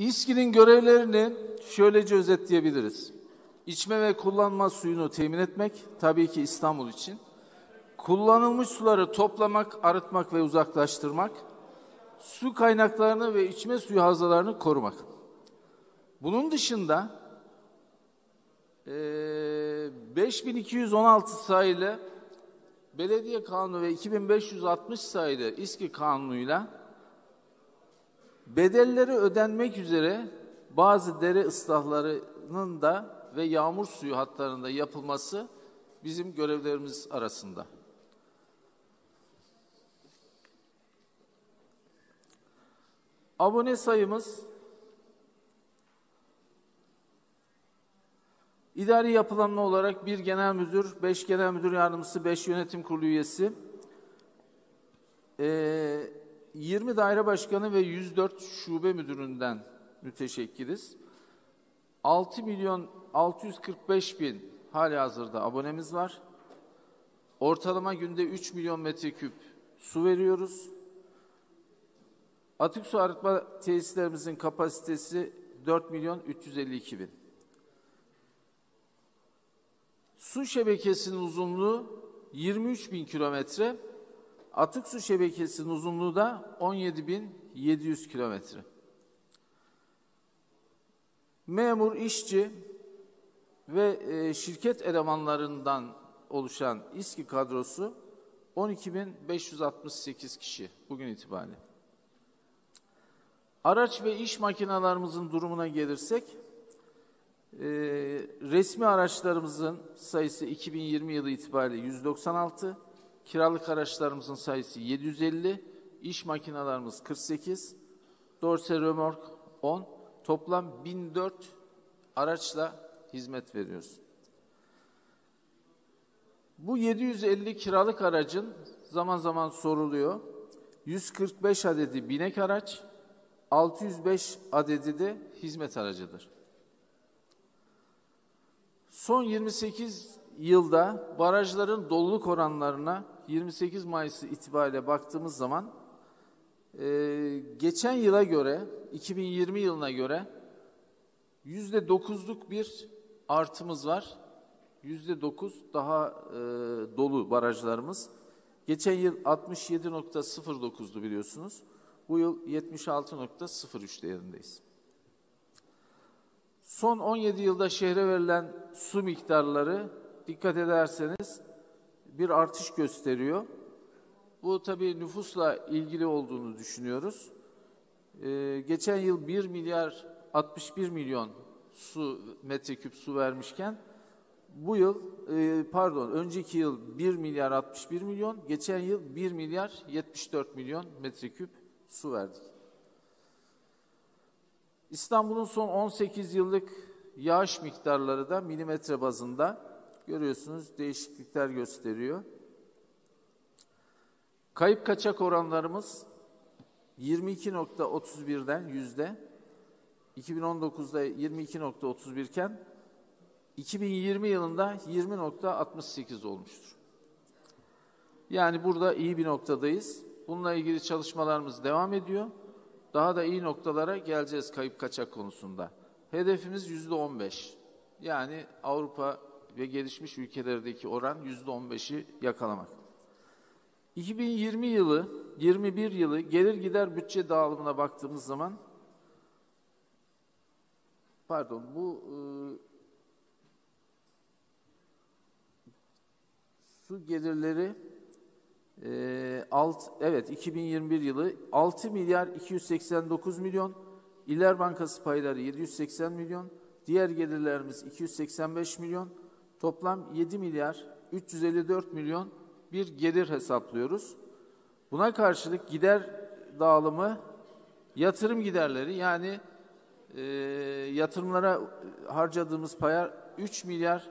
İSKİ'nin görevlerini şöylece özetleyebiliriz. İçme ve kullanma suyunu temin etmek, tabii ki İstanbul için. Kullanılmış suları toplamak, arıtmak ve uzaklaştırmak. Su kaynaklarını ve içme suyu havzalarını korumak. Bunun dışında e, 5216 sayılı Belediye Kanunu ve 2560 sayılı İSKİ Kanunu'yla bedelleri ödenmek üzere bazı dere ıslahlarının da ve yağmur suyu hatlarında yapılması bizim görevlerimiz arasında. Abone sayımız İdari yapılanma olarak bir genel müdür, beş genel müdür yardımcısı, beş yönetim kurulu üyesi, 20 daire başkanı ve 104 şube müdüründen müteşekkiriz. 6 milyon 645 bin hali hazırda abonemiz var. Ortalama günde 3 milyon metreküp su veriyoruz. Atık su arıtma tesislerimizin kapasitesi 4 milyon 352 bin. Su şebekesinin uzunluğu 23 bin kilometre, atık su şebekesinin uzunluğu da 17.700 kilometre. Memur, işçi ve e, şirket elemanlarından oluşan İSKİ kadrosu 12.568 kişi bugün itibariyle. Araç ve iş makinalarımızın durumuna gelirsek, e, resmi araçlarımızın sayısı 2020 yılı itibariyle 196, kiralık araçlarımızın sayısı 750, iş makinalarımız 48, dorse römork 10, toplam 1004 araçla hizmet veriyoruz. Bu 750 kiralık aracın zaman zaman soruluyor. 145 adedi binek araç, 605 adedi de hizmet aracıdır. Son 28 yılda barajların doluluk oranlarına 28 Mayıs itibariyle baktığımız zaman e, geçen yıla göre 2020 yılına göre yüzde dokuzluk bir artımız var. Yüzde dokuz daha e, dolu barajlarımız. Geçen yıl 67.09'du biliyorsunuz. Bu yıl 76.03 değerindeyiz. Son 17 yılda şehre verilen su miktarları dikkat ederseniz bir artış gösteriyor. Bu tabii nüfusla ilgili olduğunu düşünüyoruz. Ee, geçen yıl 1 milyar 61 milyon su metreküp su vermişken bu yıl e, pardon önceki yıl 1 milyar 61 milyon, geçen yıl 1 milyar 74 milyon metreküp su verdik. İstanbul'un son 18 yıllık yağış miktarları da milimetre bazında görüyorsunuz değişiklikler gösteriyor. Kayıp kaçak oranlarımız 22.31'den yüzde 2019'da 22.31 iken 2020 yılında 20.68 olmuştur. Yani burada iyi bir noktadayız. Bununla ilgili çalışmalarımız devam ediyor. Daha da iyi noktalara geleceğiz kayıp kaçak konusunda. Hedefimiz yüzde 15. Yani Avrupa ve gelişmiş ülkelerdeki oran yüzde 15'i yakalamak. 2020 yılı, 21 yılı gelir gider bütçe dağılımına baktığımız zaman pardon bu e, su gelirleri e, alt, evet 2021 yılı 6 milyar 289 milyon, İller Bankası payları 780 milyon, diğer gelirlerimiz 285 milyon, toplam 7 milyar 354 milyon bir gelir hesaplıyoruz. Buna karşılık gider dağılımı yatırım giderleri yani e, yatırımlara harcadığımız payar 3 milyar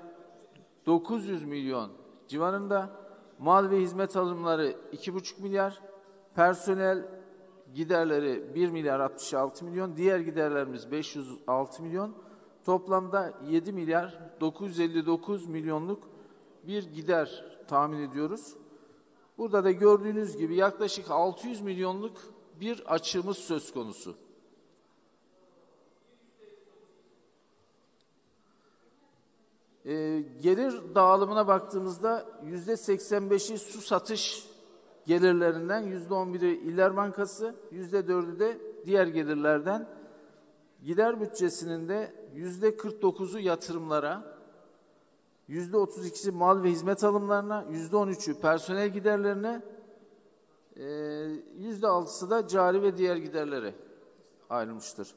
900 milyon civarında mal ve hizmet alımları 2,5 milyar, personel giderleri 1 milyar 66 milyon, diğer giderlerimiz 506 milyon toplamda 7 milyar 959 milyonluk bir gider tahmin ediyoruz. Burada da gördüğünüz gibi yaklaşık 600 milyonluk bir açığımız söz konusu. Ee, gelir dağılımına baktığımızda yüzde 85'i su satış gelirlerinden, yüzde 11'i İller Bankası, yüzde 4'ü de diğer gelirlerden. Gider bütçesinin de yüzde 49'u yatırımlara, yüzde 32'si mal ve hizmet alımlarına, yüzde 13'ü personel giderlerine, e, yüzde 6'sı da cari ve diğer giderlere ayrılmıştır.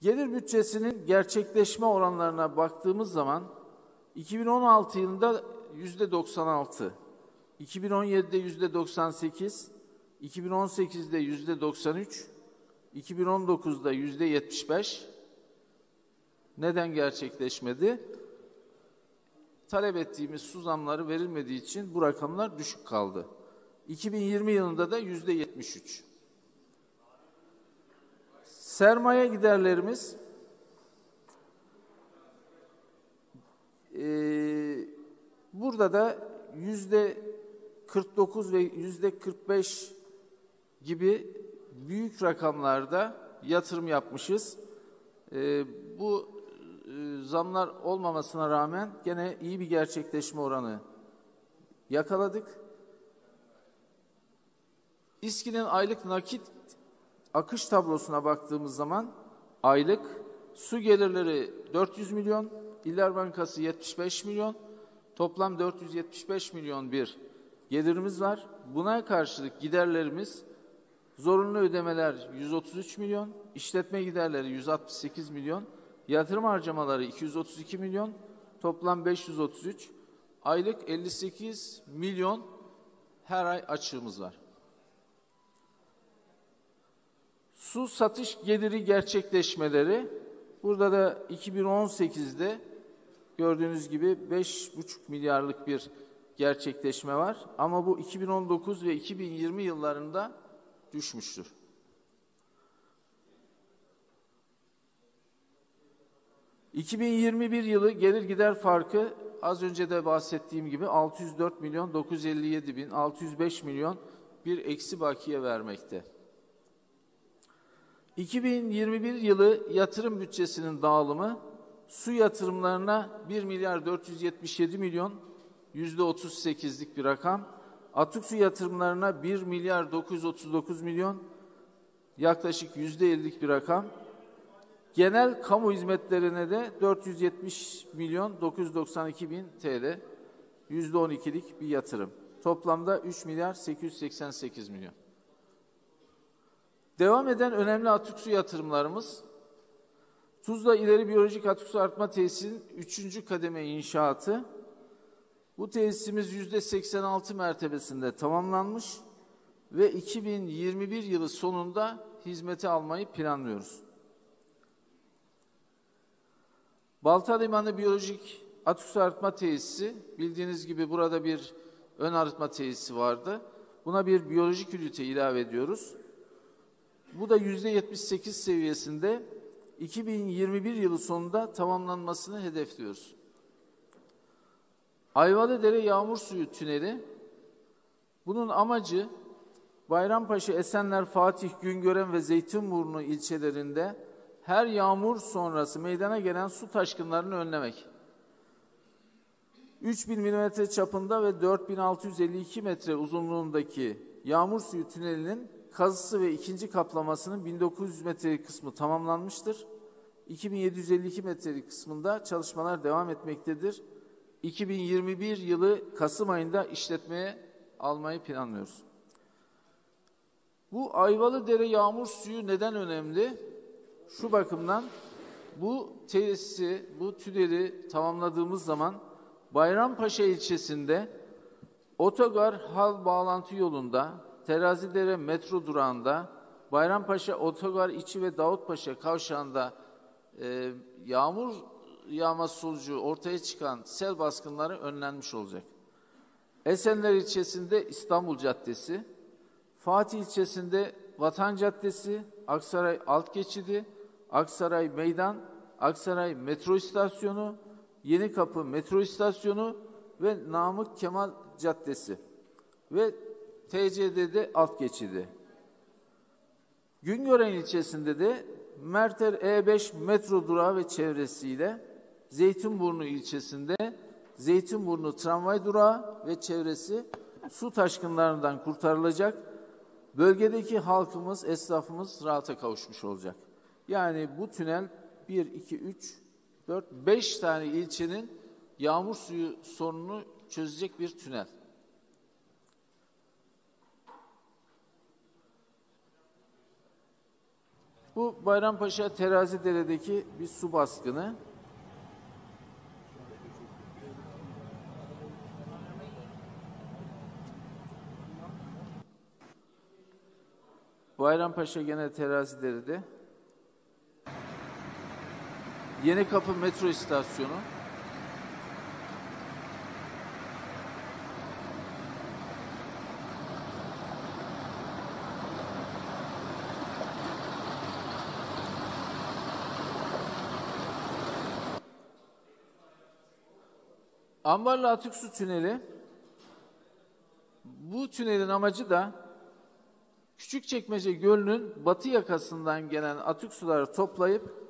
Gelir bütçesinin gerçekleşme oranlarına baktığımız zaman 2016 yılında yüzde 96, 2017'de yüzde 98, 2018'de yüzde 93, 2019'da yüzde 75. Neden gerçekleşmedi? Talep ettiğimiz su zamları verilmediği için bu rakamlar düşük kaldı. 2020 yılında da yüzde 73. Sermaye giderlerimiz e, burada da yüzde 49 ve yüzde 45 gibi büyük rakamlarda yatırım yapmışız. E, bu zamlar olmamasına rağmen gene iyi bir gerçekleşme oranı yakaladık. İSKİ'nin aylık nakit akış tablosuna baktığımız zaman aylık su gelirleri 400 milyon, İller Bankası 75 milyon, toplam 475 milyon bir gelirimiz var. Buna karşılık giderlerimiz zorunlu ödemeler 133 milyon, işletme giderleri 168 milyon, yatırım harcamaları 232 milyon, toplam 533, aylık 58 milyon her ay açığımız var. Su satış geliri gerçekleşmeleri burada da 2018'de gördüğünüz gibi 5,5 milyarlık bir gerçekleşme var. Ama bu 2019 ve 2020 yıllarında düşmüştür. ...2021 yılı gelir gider farkı az önce de bahsettiğim gibi 604 milyon 957 bin 605 milyon bir eksi bakiye vermekte. 2021 yılı yatırım bütçesinin dağılımı su yatırımlarına 1 milyar 477 milyon yüzde 38'lik bir rakam. Atık su yatırımlarına 1 milyar 939 milyon yaklaşık yüzde 50'lik bir rakam. Genel kamu hizmetlerine de 470 milyon 992 bin TL yüzde 12'lik bir yatırım. Toplamda 3 milyar 888 milyon. Devam eden önemli atık su yatırımlarımız Tuzla İleri Biyolojik Atık Su Artma Tesisinin 3. kademe inşaatı. Bu tesisimiz %86 mertebesinde tamamlanmış ve 2021 yılı sonunda hizmete almayı planlıyoruz. Balta Limanı Biyolojik Atık Su Arıtma Tesisi, bildiğiniz gibi burada bir ön arıtma tesisi vardı. Buna bir biyolojik ünite ilave ediyoruz. Bu da yüzde 78 seviyesinde 2021 yılı sonunda tamamlanmasını hedefliyoruz. Ayvalıdere Yağmur Suyu Tüneli, bunun amacı Bayrampaşa, Esenler, Fatih, Güngören ve Zeytinburnu ilçelerinde her yağmur sonrası meydana gelen su taşkınlarını önlemek. 3000 mm çapında ve 4652 metre uzunluğundaki yağmur suyu tünelinin kazısı ve ikinci kaplamasının 1900 metrelik kısmı tamamlanmıştır. 2752 metrelik kısmında çalışmalar devam etmektedir. 2021 yılı Kasım ayında işletmeye almayı planlıyoruz. Bu Ayvalı Dere yağmur suyu neden önemli? Şu bakımdan bu tesisi, bu tüneli tamamladığımız zaman Bayrampaşa ilçesinde otogar hal bağlantı yolunda Terazidere metro durağında, Bayrampaşa Otogar içi ve Davutpaşa kavşağında e, yağmur yağması sonucu ortaya çıkan sel baskınları önlenmiş olacak. Esenler ilçesinde İstanbul Caddesi, Fatih ilçesinde Vatan Caddesi, Aksaray Alt Geçidi, Aksaray Meydan, Aksaray Metro İstasyonu, Yenikapı Metro İstasyonu ve Namık Kemal Caddesi ve TCD'de alt geçidi. Güngören ilçesinde de Merter E5 metro durağı ve çevresiyle Zeytinburnu ilçesinde Zeytinburnu tramvay durağı ve çevresi su taşkınlarından kurtarılacak. Bölgedeki halkımız, esnafımız rahata kavuşmuş olacak. Yani bu tünel 1, 2, 3, 4, 5 tane ilçenin yağmur suyu sorununu çözecek bir tünel. Bu Bayrampaşa Terazi Dere'deki bir su baskını. Bayrampaşa gene Terazi Dere'de. Yeni Kapı metro istasyonu. Ambarlı Atık Su Tüneli. Bu tünelin amacı da Küçükçekmece Gölü'nün batı yakasından gelen atık suları toplayıp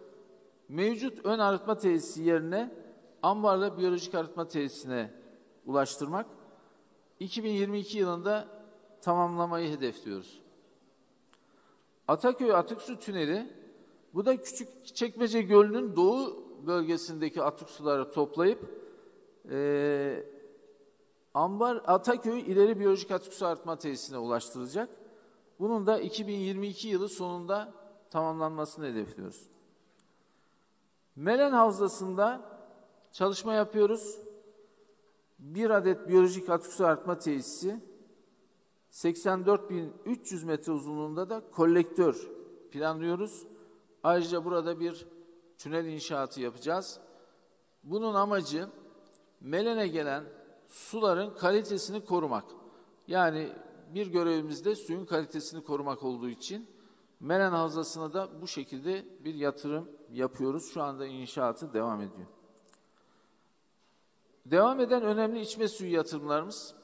mevcut ön arıtma tesisi yerine ambarlı biyolojik arıtma tesisine ulaştırmak. 2022 yılında tamamlamayı hedefliyoruz. Ataköy Atık Su Tüneli, bu da Küçükçekmece Gölü'nün doğu bölgesindeki atık suları toplayıp e, Ambar Ataköy İleri Biyolojik Atık Su Arıtma Tesisine ulaştırılacak. Bunun da 2022 yılı sonunda tamamlanmasını hedefliyoruz. Melen Havzası'nda çalışma yapıyoruz. Bir adet biyolojik atık su artma tesisi, 84.300 metre uzunluğunda da kolektör planlıyoruz. Ayrıca burada bir tünel inşaatı yapacağız. Bunun amacı Melen'e gelen suların kalitesini korumak. Yani bir görevimiz de suyun kalitesini korumak olduğu için Melen Havzası'na da bu şekilde bir yatırım yapıyoruz. Şu anda inşaatı devam ediyor. Devam eden önemli içme suyu yatırımlarımız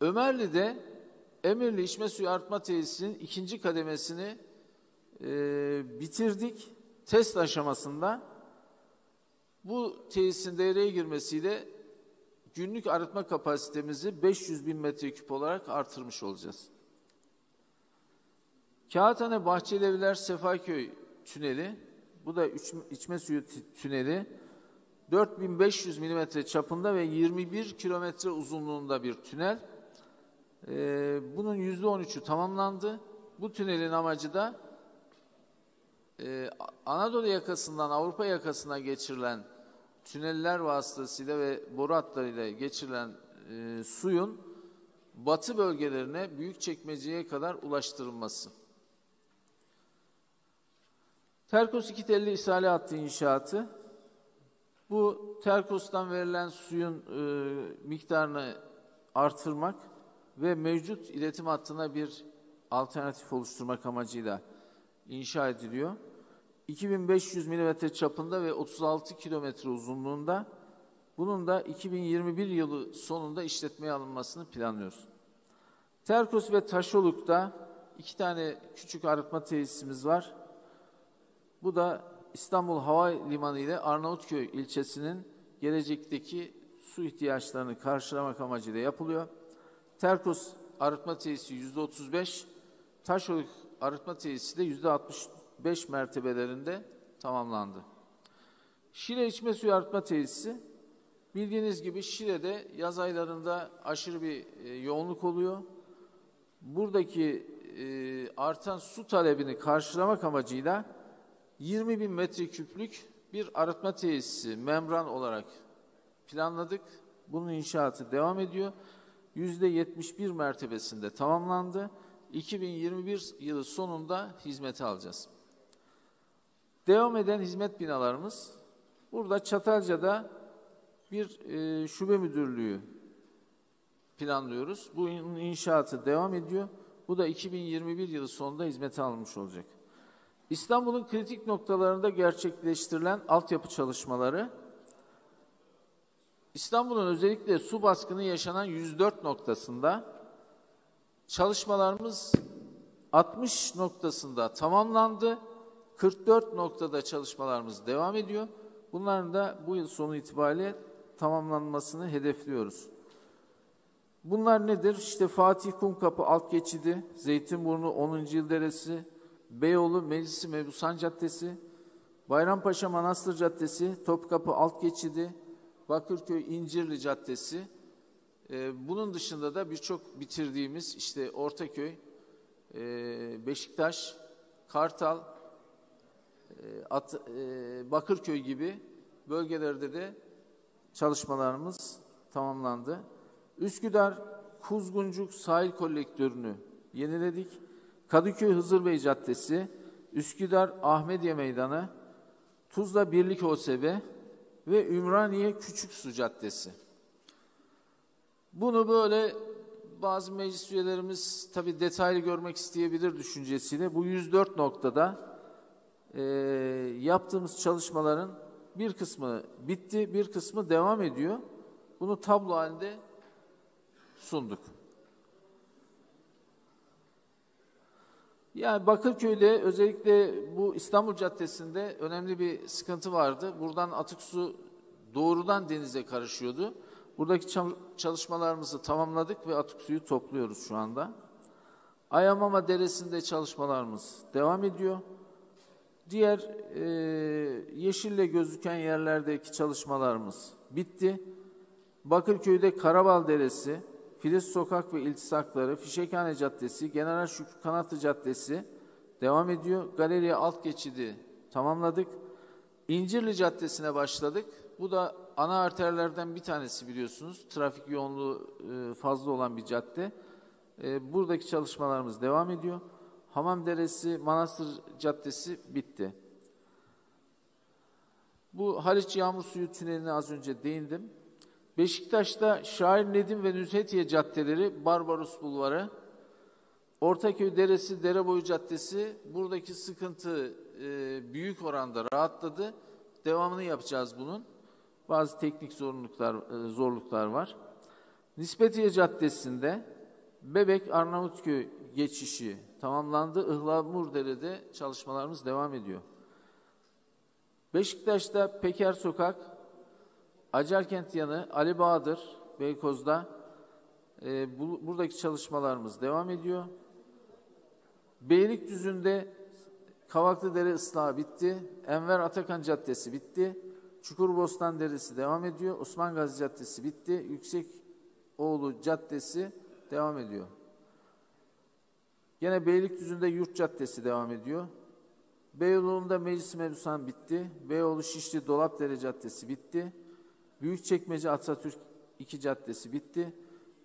Ömerli'de Emirli içme suyu artma tesisinin ikinci kademesini e, bitirdik. Test aşamasında bu tesisin devreye girmesiyle günlük arıtma kapasitemizi 500 bin metreküp olarak artırmış olacağız. Kağıthane Bahçelievler Sefaköy tüneli, bu da içme suyu tüneli, 4500 milimetre çapında ve 21 kilometre uzunluğunda bir tünel. Ee, bunun %13'ü tamamlandı. Bu tünelin amacı da e, Anadolu yakasından Avrupa yakasına geçirilen tüneller vasıtasıyla ve boru hatlarıyla geçirilen e, suyun batı bölgelerine büyük çekmeceye kadar ulaştırılması. Terkos 2 telli ishale hattı inşaatı. Bu Terkos'tan verilen suyun e, miktarını artırmak ve mevcut iletim hattına bir alternatif oluşturmak amacıyla inşa ediliyor. 2500 mm çapında ve 36 kilometre uzunluğunda. Bunun da 2021 yılı sonunda işletmeye alınmasını planlıyoruz. Terkos ve Taşoluk'ta iki tane küçük arıtma tesisimiz var. Bu da İstanbul Hava Limanı ile Arnavutköy ilçesinin gelecekteki su ihtiyaçlarını karşılamak amacıyla yapılıyor. Terkos arıtma tesisi yüzde 35, Taşoluk arıtma tesisi de yüzde 65 mertebelerinde tamamlandı. Şile içme suyu arıtma tesisi bildiğiniz gibi Şile'de yaz aylarında aşırı bir e, yoğunluk oluyor. Buradaki e, artan su talebini karşılamak amacıyla 20 bin metreküplük bir arıtma tesisi membran olarak planladık. Bunun inşaatı devam ediyor. Yüzde 71 mertebesinde tamamlandı. 2021 yılı sonunda hizmete alacağız. Devam eden hizmet binalarımız burada Çatalca'da bir e, şube müdürlüğü planlıyoruz. Bu inşaatı devam ediyor. Bu da 2021 yılı sonunda hizmete alınmış olacak. İstanbul'un kritik noktalarında gerçekleştirilen altyapı çalışmaları, İstanbul'un özellikle su baskını yaşanan 104 noktasında çalışmalarımız 60 noktasında tamamlandı. 44 noktada çalışmalarımız devam ediyor. Bunların da bu yıl sonu itibariyle tamamlanmasını hedefliyoruz. Bunlar nedir? İşte Fatih Kumkapı alt geçidi, Zeytinburnu 10. Yıl Deresi, Beyoğlu Meclisi Mebusan Caddesi, Bayrampaşa Manastır Caddesi, Topkapı alt geçidi, Bakırköy İncirli Caddesi. Ee, bunun dışında da birçok bitirdiğimiz işte Ortaköy, e, Beşiktaş, Kartal, e, At, e, Bakırköy gibi bölgelerde de çalışmalarımız tamamlandı. Üsküdar Kuzguncuk sahil kolektörünü yeniledik. Kadıköy Hızır Bey Caddesi, Üsküdar Ahmediye Meydanı, Tuzla Birlik OSB ve Ümraniye Küçük Su Caddesi. Bunu böyle bazı meclis üyelerimiz tabii detaylı görmek isteyebilir düşüncesiyle bu 104 noktada e, yaptığımız çalışmaların bir kısmı bitti, bir kısmı devam ediyor. Bunu tablo halinde sunduk. Yani Bakırköy'de özellikle bu İstanbul Caddesi'nde önemli bir sıkıntı vardı. Buradan atık su doğrudan denize karışıyordu. Buradaki çalışmalarımızı tamamladık ve atık suyu topluyoruz şu anda. Ayamama Deresi'nde çalışmalarımız devam ediyor. Diğer e, yeşille gözüken yerlerdeki çalışmalarımız bitti. Bakırköy'de Karabal Deresi, Filiz Sokak ve İltisakları, Fişekhane Caddesi, General Şükrü Kanatlı Caddesi devam ediyor. Galeriye alt geçidi tamamladık. İncirli Caddesi'ne başladık. Bu da ana arterlerden bir tanesi biliyorsunuz. Trafik yoğunluğu e, fazla olan bir cadde. E, buradaki çalışmalarımız devam ediyor. Hamam Deresi, Manastır Caddesi bitti. Bu Haliç Yağmur Suyu Tüneli'ne az önce değindim. Beşiktaş'ta Şair Nedim ve Nüzhetiye caddeleri, Barbaros Bulvarı, Ortaköy Deresi, Dereboyu Caddesi, buradaki sıkıntı e, büyük oranda rahatladı. Devamını yapacağız bunun. Bazı teknik zorluklar, e, zorluklar var. Nispetiye Caddesi'nde Bebek Arnavutköy geçişi tamamlandı. Ihlamurdere'de çalışmalarımız devam ediyor. Beşiktaş'ta Peker Sokak, Acarkent yanı Ali Bahadır Beykoz'da e, bu, buradaki çalışmalarımız devam ediyor. Beylikdüzü'nde Kavaklıdere ıslahı bitti. Enver Atakan Caddesi bitti. Çukurbostan Deresi devam ediyor. Osman Gazi Caddesi bitti. Yüksek Oğlu Caddesi devam ediyor. Yine Beylikdüzü'nde Yurt Caddesi devam ediyor. Beyoğlu'nda Meclis Mebusan bitti. Beyoğlu Şişli Dolapdere Caddesi bitti. Büyükçekmece Atatürk 2 Caddesi bitti.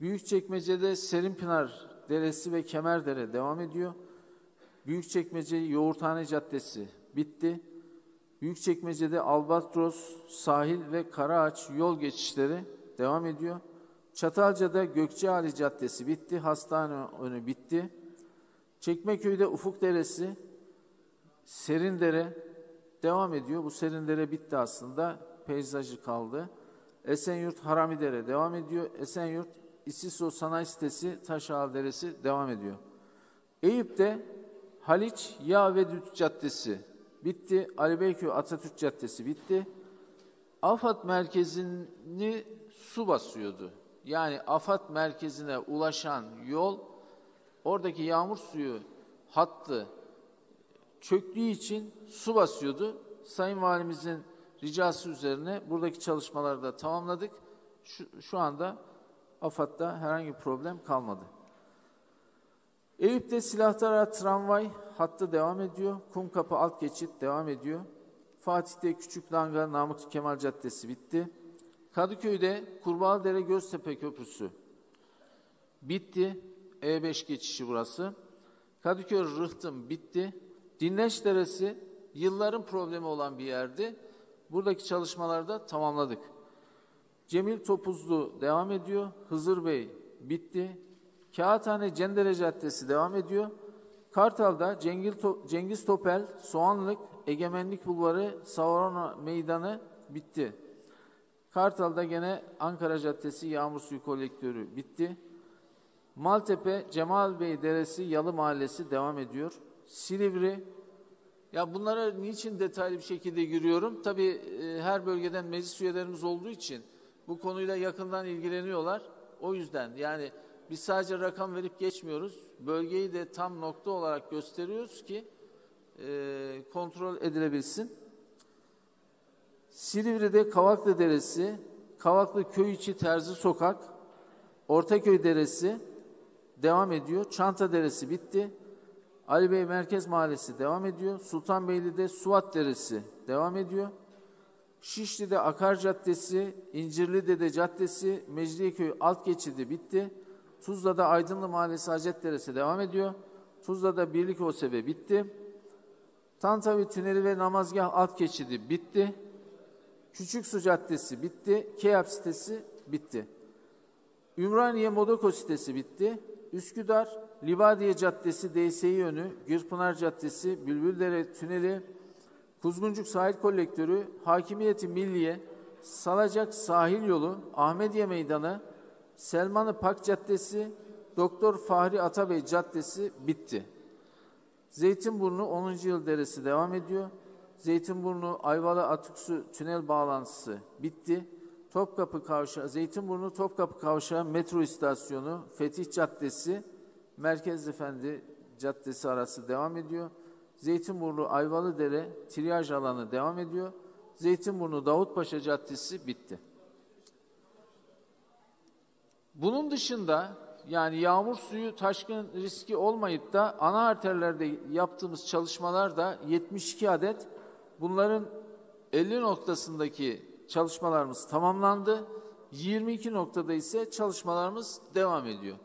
Büyükçekmece'de Serinpınar Deresi ve Kemerdere devam ediyor. Büyükçekmece Yoğurthane Caddesi bitti. Büyükçekmece'de Albatros, Sahil ve Karaağaç yol geçişleri devam ediyor. Çatalca'da Gökçeali Caddesi bitti. Hastane önü bitti. Çekmeköy'de Ufuk Deresi, Serindere devam ediyor. Bu Serindere bitti aslında. Peyzajı kaldı. Esenyurt Haramidere devam ediyor. Esenyurt İsiso Sanayi Sitesi Taşağal Deresi devam ediyor. Eyüp'te Haliç Yağ ve Düt Caddesi bitti. Ali Beyköy Atatürk Caddesi bitti. AFAD merkezini su basıyordu. Yani AFAD merkezine ulaşan yol oradaki yağmur suyu hattı çöktüğü için su basıyordu. Sayın Valimizin ricası üzerine buradaki çalışmaları da tamamladık. Şu, şu anda AFAD'da herhangi bir problem kalmadı. Eyüp'te Silahtara tramvay hattı devam ediyor. Kumkapı alt geçit devam ediyor. Fatih'te Küçük Langa Namık Kemal Caddesi bitti. Kadıköy'de Kurbağadere Göztepe Köprüsü bitti. E5 geçişi burası. Kadıköy Rıhtım bitti. Dinleş Deresi yılların problemi olan bir yerdi. Buradaki çalışmalarda tamamladık. Cemil Topuzlu devam ediyor. Hızır Bey bitti. Kağıthane Cendere Caddesi devam ediyor. Kartal'da Cengiz Topel, Soğanlık, Egemenlik Bulvarı, Savarona Meydanı bitti. Kartal'da gene Ankara Caddesi Yağmur Suyu Kolektörü bitti. Maltepe, Cemal Bey Deresi, Yalı Mahallesi devam ediyor. Silivri, Ya bunlara niçin detaylı bir şekilde giriyorum? Tabii e, her bölgeden meclis üyelerimiz olduğu için bu konuyla yakından ilgileniyorlar. O yüzden yani biz sadece rakam verip geçmiyoruz. Bölgeyi de tam nokta olarak gösteriyoruz ki e, kontrol edilebilsin. Silivri'de Kavaklı Deresi, Kavaklı Köy içi Terzi Sokak, Ortaköy Deresi devam ediyor. Çanta Deresi bitti. Ali Bey Merkez Mahallesi devam ediyor. Sultanbeyli'de Suat Deresi devam ediyor. Şişli'de Akar Caddesi, İncirli'de Caddesi, Mecidiyeköy Alt Geçidi bitti. Tuzla'da Aydınlı Mahallesi Hacet Deresi devam ediyor. Tuzla'da Birlik OSB bitti. Tantavi Tüneli ve Namazgah Alt Geçidi bitti. Küçük Su Caddesi bitti. Keyap sitesi bitti. Ümraniye Modoko sitesi bitti. Üsküdar, Libadiye Caddesi, DSİ yönü, Gürpınar Caddesi, Bülbüldere Tüneli, Kuzguncuk Sahil Kolektörü, Hakimiyeti Milliye, Salacak Sahil Yolu, Ahmediye Meydanı, Selmanı Pak Caddesi, Doktor Fahri Atabey Caddesi bitti. Zeytinburnu 10. Yıl Deresi devam ediyor. Zeytinburnu Ayvalı Atıksu tünel bağlantısı bitti. Topkapı Kavşağı, Zeytinburnu Topkapı Kavşağı metro istasyonu, Fetih Caddesi, Merkez Efendi Caddesi arası devam ediyor. Zeytinburnu Ayvalıdere triyaj alanı devam ediyor. Zeytinburnu Davutpaşa Caddesi bitti. Bunun dışında yani yağmur suyu taşkın riski olmayıp da ana arterlerde yaptığımız çalışmalar da 72 adet. Bunların 50 noktasındaki çalışmalarımız tamamlandı. 22 noktada ise çalışmalarımız devam ediyor.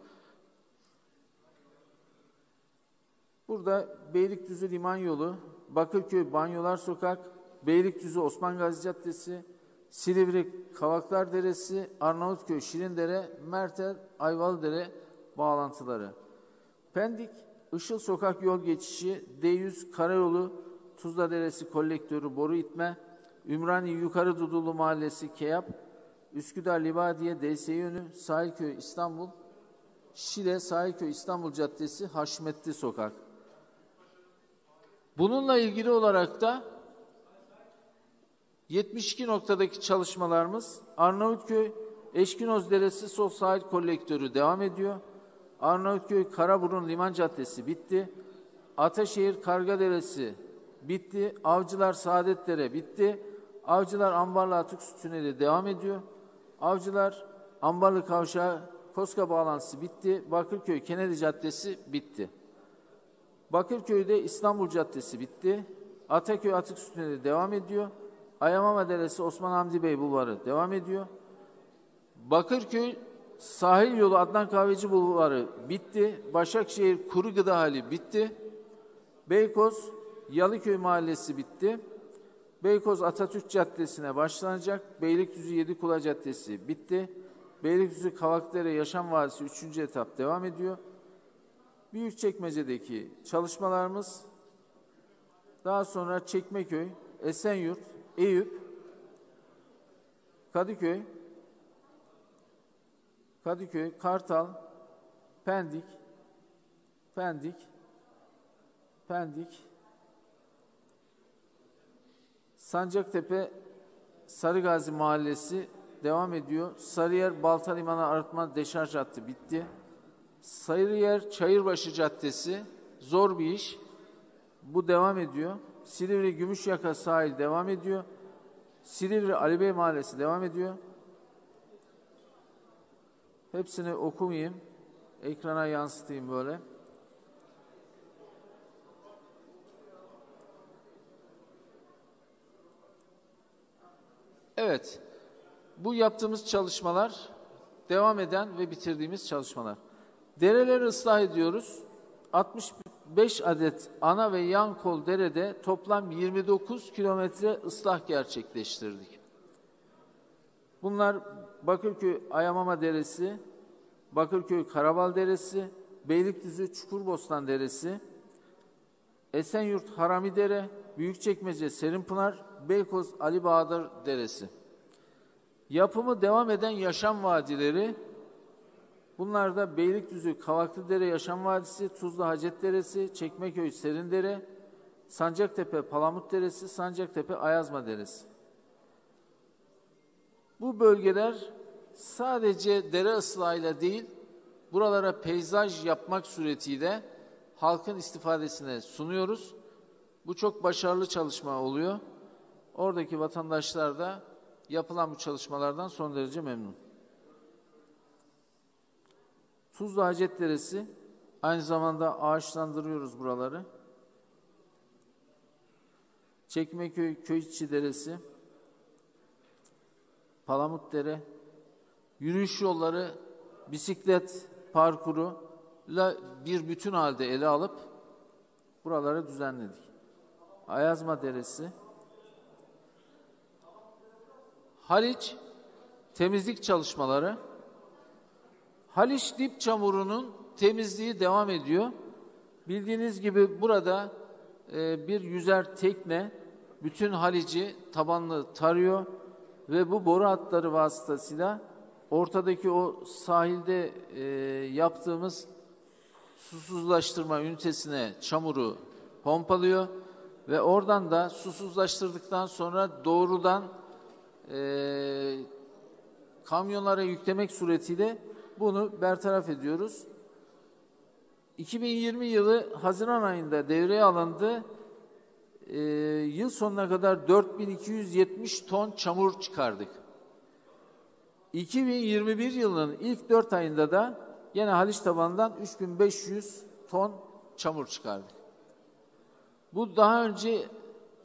Burada Beylikdüzü Liman Yolu, Bakırköy Banyolar Sokak, Beylikdüzü Osman Gazi Caddesi, Silivri Kavaklar Deresi, Arnavutköy Şirindere, Mertel Ayvalıdere bağlantıları. Pendik Işıl Sokak Yol Geçişi, D100 Karayolu, Tuzla Deresi Kolektörü Boru İtme, Ümraniye Yukarı Dudullu Mahallesi Keyap, Üsküdar Libadiye DSİ yönü, Sahilköy İstanbul, Şile Sahilköy İstanbul Caddesi Haşmetli Sokak. Bununla ilgili olarak da 72 noktadaki çalışmalarımız Arnavutköy Eşkinoz Deresi Sol Sahil Kolektörü devam ediyor. Arnavutköy Karaburun Liman Caddesi bitti. Ataşehir Karga Deresi bitti. Avcılar Saadetlere bitti. Avcılar Ambarlı Atık Su Tüneli devam ediyor. Avcılar Ambarlı Kavşağı Koska bağlantısı bitti. Bakırköy Kennedy Caddesi bitti. Bakırköy'de İstanbul Caddesi bitti. Ataköy Atık Su Tüneli devam ediyor. Ayamama Deresi Osman Hamdi Bey Bulvarı devam ediyor. Bakırköy Sahil Yolu Adnan Kahveci Bulvarı bitti. Başakşehir Kuru Gıda Hali bitti. Beykoz Yalıköy Mahallesi bitti. Beykoz Atatürk Caddesi'ne başlanacak. Beylikdüzü Yedikula Caddesi bitti. Beylikdüzü Kavakdere Yaşam Vadisi 3. etap devam ediyor. Büyükçekmece'deki çalışmalarımız daha sonra Çekmeköy, Esenyurt, Eyüp, Kadıköy, Kadıköy, Kartal, Pendik, Pendik, Pendik, Sancaktepe, Sarıgazi Mahallesi devam ediyor. Sarıyer, Balta Limanı Arıtma Deşarj Hattı bitti. Sarıyer, Çayırbaşı Caddesi zor bir iş. Bu devam ediyor. Silivri Gümüşyaka sahil devam ediyor. Silivri Ali Bey Mahallesi devam ediyor. Hepsini okumayayım. Ekrana yansıtayım böyle. Evet. Bu yaptığımız çalışmalar devam eden ve bitirdiğimiz çalışmalar. Dereleri ıslah ediyoruz. 65 adet ana ve yan kol derede toplam 29 kilometre ıslah gerçekleştirdik. Bunlar Bakırköy Ayamama Deresi, Bakırköy Karabal Deresi, Beylikdüzü Çukurbostan Deresi, Esenyurt Harami Dere, Büyükçekmece Serinpınar, Beykoz Ali Bahadır Deresi. Yapımı devam eden yaşam vadileri, bunlar da Beylikdüzü Kavaklıdere Yaşam Vadisi, Tuzla Hacet Deresi, Çekmeköy Serindere, Sancaktepe Palamut Deresi, Sancaktepe Ayazma Deresi. Bu bölgeler sadece dere ıslahıyla değil, buralara peyzaj yapmak suretiyle halkın istifadesine sunuyoruz. Bu çok başarılı çalışma oluyor. Oradaki vatandaşlar da yapılan bu çalışmalardan son derece memnun. Tuzla Hacet Deresi, aynı zamanda ağaçlandırıyoruz buraları. Çekmeköy Köyçi Deresi, Palamut Dere, yürüyüş yolları, bisiklet parkuru ile bir bütün halde ele alıp buraları düzenledik. Ayazma Deresi, Haliç temizlik çalışmaları, Haliç dip çamurunun temizliği devam ediyor. Bildiğiniz gibi burada e, bir yüzer tekne bütün Haliç'i tabanlı tarıyor ve bu boru hatları vasıtasıyla ortadaki o sahilde e, yaptığımız susuzlaştırma ünitesine çamuru pompalıyor ve oradan da susuzlaştırdıktan sonra doğrudan e, kamyonlara yüklemek suretiyle bunu bertaraf ediyoruz. 2020 yılı Haziran ayında devreye alındı. Ee, yıl sonuna kadar 4270 ton çamur çıkardık. 2021 yılının ilk 4 ayında da yine Haliç tabanından 3500 ton çamur çıkardık. Bu daha önce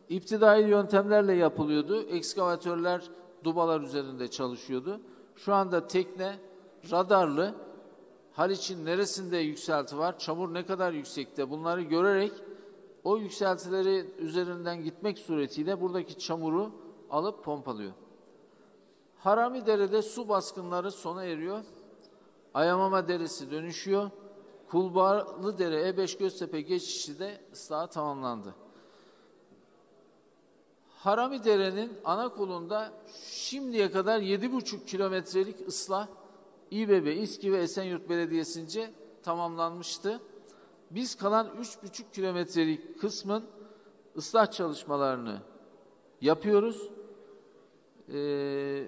iptidai yöntemlerle yapılıyordu. Ekskavatörler dubalar üzerinde çalışıyordu. Şu anda tekne radarlı Haliç'in neresinde yükselti var, çamur ne kadar yüksekte bunları görerek o yükseltileri üzerinden gitmek suretiyle buradaki çamuru alıp pompalıyor. Harami Dere'de su baskınları sona eriyor. Ayamama Deresi dönüşüyor. Kulbarlı Dere E5 Göztepe geçişi de ıslahı tamamlandı. Harami Dere'nin ana kolunda şimdiye kadar 7,5 kilometrelik ıslah İBB, İSKİ ve Esenyurt Belediyesi'nce tamamlanmıştı. Biz kalan 3,5 kilometrelik kısmın ıslah çalışmalarını yapıyoruz. Ee,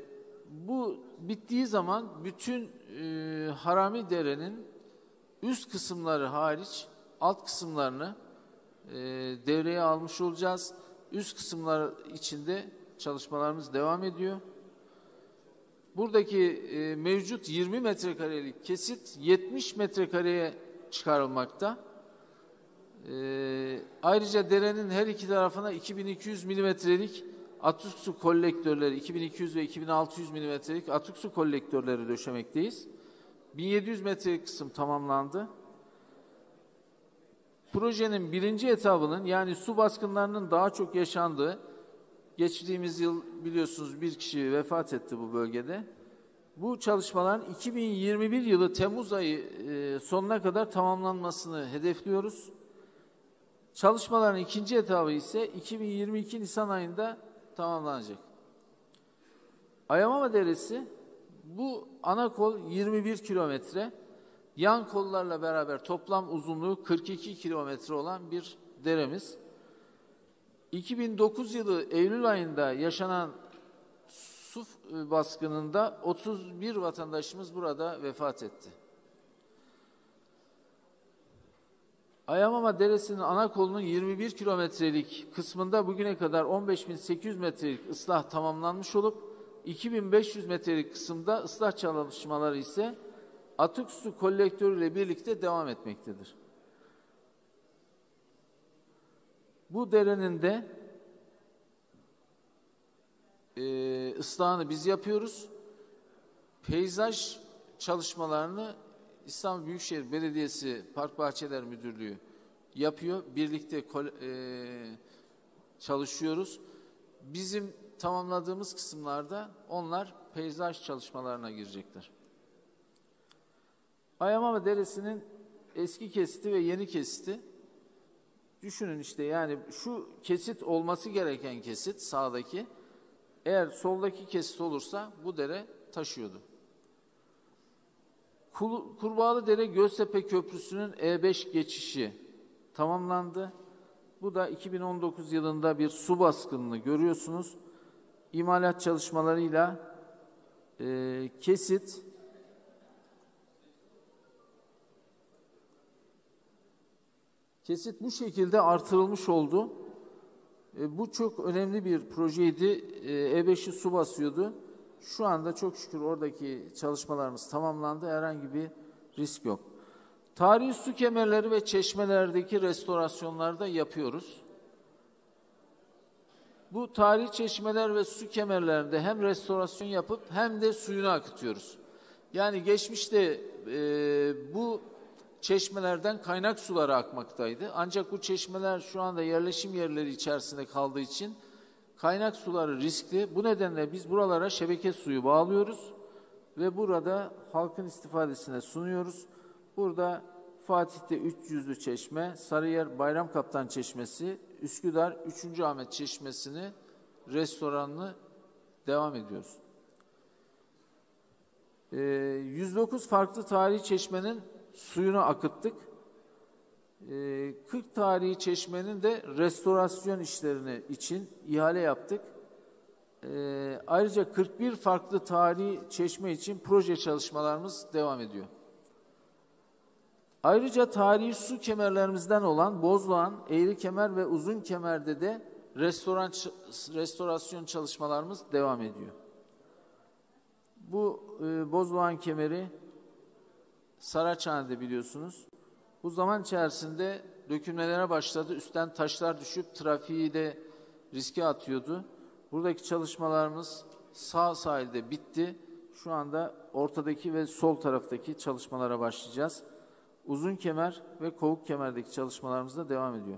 bu bittiği zaman bütün e, Harami Dere'nin üst kısımları hariç alt kısımlarını e, devreye almış olacağız. Üst kısımlar içinde çalışmalarımız devam ediyor. Buradaki e, mevcut 20 metrekarelik kesit 70 metrekareye çıkarılmakta. E, ayrıca derenin her iki tarafına 2200 milimetrelik atık su kolektörleri, 2200 ve 2600 milimetrelik atık su kolektörleri döşemekteyiz. 1700 metrelik kısım tamamlandı. Projenin birinci etabının yani su baskınlarının daha çok yaşandığı, geçtiğimiz yıl biliyorsunuz bir kişi vefat etti bu bölgede. Bu çalışmaların 2021 yılı Temmuz ayı e, sonuna kadar tamamlanmasını hedefliyoruz. Çalışmaların ikinci etabı ise 2022 Nisan ayında tamamlanacak. Ayamama Deresi bu ana kol 21 kilometre, yan kollarla beraber toplam uzunluğu 42 kilometre olan bir deremiz. 2009 yılı Eylül ayında yaşanan su baskınında 31 vatandaşımız burada vefat etti. Ayamama Deresi'nin ana kolunun 21 kilometrelik kısmında bugüne kadar 15.800 metrelik ıslah tamamlanmış olup 2500 metrelik kısımda ıslah çalışmaları ise atık su kolektörü ile birlikte devam etmektedir. Bu derenin de e, ıslahını biz yapıyoruz. Peyzaj çalışmalarını İstanbul Büyükşehir Belediyesi Park Bahçeler Müdürlüğü yapıyor. Birlikte e, çalışıyoruz. Bizim tamamladığımız kısımlarda onlar peyzaj çalışmalarına girecekler. Ayamama Deresi'nin eski kesiti ve yeni kesiti düşünün işte yani şu kesit olması gereken kesit sağdaki eğer soldaki kesit olursa bu dere taşıyordu. Kurbağalı Dere Göztepe Köprüsü'nün E5 geçişi tamamlandı. Bu da 2019 yılında bir su baskınını görüyorsunuz. İmalat çalışmalarıyla e, kesit kesit bu şekilde artırılmış oldu. E, bu çok önemli bir projeydi. E, E5'i su basıyordu. Şu anda çok şükür oradaki çalışmalarımız tamamlandı. Herhangi bir risk yok. Tarihi su kemerleri ve çeşmelerdeki restorasyonları da yapıyoruz. Bu tarihi çeşmeler ve su kemerlerinde hem restorasyon yapıp hem de suyunu akıtıyoruz. Yani geçmişte e, bu çeşmelerden kaynak suları akmaktaydı. Ancak bu çeşmeler şu anda yerleşim yerleri içerisinde kaldığı için kaynak suları riskli. Bu nedenle biz buralara şebeke suyu bağlıyoruz ve burada halkın istifadesine sunuyoruz. Burada Fatih'te 300'lü çeşme, Sarıyer Bayram Kaptan Çeşmesi, Üsküdar 3. Ahmet Çeşmesi'ni restoranını devam ediyoruz. Ee, 109 farklı tarihi çeşmenin suyunu akıttık. Ee, 40 tarihi çeşmenin de restorasyon işlerini için ihale yaptık. Ee, ayrıca 41 farklı tarihi çeşme için proje çalışmalarımız devam ediyor. Ayrıca tarihi su kemerlerimizden olan Bozdoğan, Eğri Kemer ve Uzun Kemer'de de restoran, restorasyon çalışmalarımız devam ediyor. Bu e, Bozdoğan Kemeri Saraçhane'de biliyorsunuz. Bu zaman içerisinde dökülmelere başladı. Üstten taşlar düşüp trafiği de riske atıyordu. Buradaki çalışmalarımız sağ sahilde bitti. Şu anda ortadaki ve sol taraftaki çalışmalara başlayacağız. Uzun kemer ve kovuk kemerdeki çalışmalarımız da devam ediyor.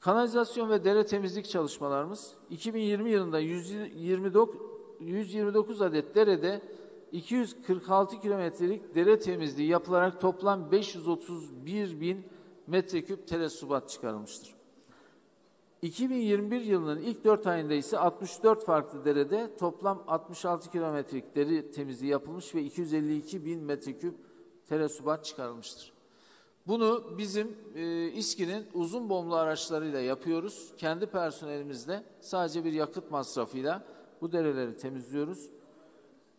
Kanalizasyon ve dere temizlik çalışmalarımız 2020 yılında 129, 129 adet derede 246 kilometrelik dere temizliği yapılarak toplam 531 bin metreküp telesubat çıkarılmıştır. 2021 yılının ilk 4 ayında ise 64 farklı derede toplam 66 kilometrelik dere temizliği yapılmış ve 252 bin metreküp telesubat çıkarılmıştır. Bunu bizim e, İSKİ'nin uzun bomlu araçlarıyla yapıyoruz. Kendi personelimizle sadece bir yakıt masrafıyla bu dereleri temizliyoruz.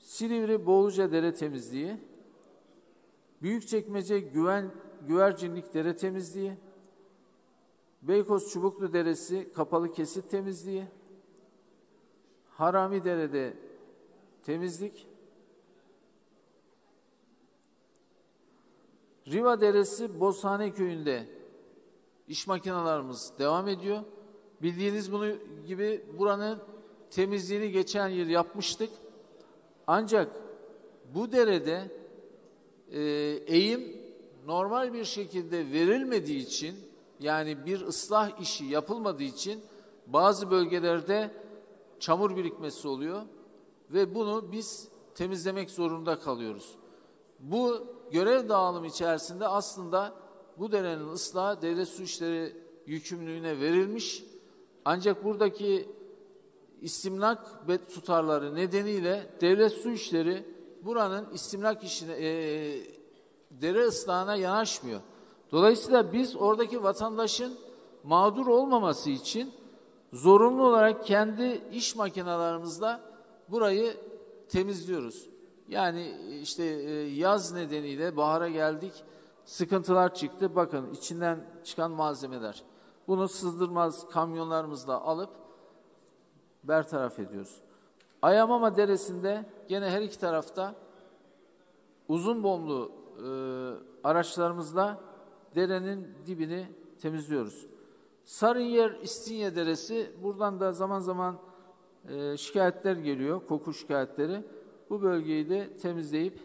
Silivri Boğuluca dere temizliği, Büyükçekmece Güven Güvercinlik dere temizliği, Beykoz Çubuklu Deresi kapalı kesit temizliği, Harami Dere'de temizlik, Riva Deresi Bozhane Köyü'nde iş makinalarımız devam ediyor. Bildiğiniz bunu gibi buranın temizliğini geçen yıl yapmıştık. Ancak bu derede e, eğim normal bir şekilde verilmediği için yani bir ıslah işi yapılmadığı için bazı bölgelerde çamur birikmesi oluyor ve bunu biz temizlemek zorunda kalıyoruz. Bu görev dağılımı içerisinde aslında bu derenin ıslahı devlet su işleri yükümlülüğüne verilmiş. Ancak buradaki istimlak tutarları nedeniyle devlet su işleri buranın istimlak işine, e, dere ıslahına yanaşmıyor. Dolayısıyla biz oradaki vatandaşın mağdur olmaması için zorunlu olarak kendi iş makinalarımızla burayı temizliyoruz. Yani işte e, yaz nedeniyle bahara geldik, sıkıntılar çıktı. Bakın içinden çıkan malzemeler. Bunu sızdırmaz kamyonlarımızla alıp bertaraf ediyoruz. Ayamama Deresi'nde gene her iki tarafta uzun bomlu e, araçlarımızla derenin dibini temizliyoruz. Sarıyer İstinye Deresi buradan da zaman zaman e, şikayetler geliyor, koku şikayetleri. Bu bölgeyi de temizleyip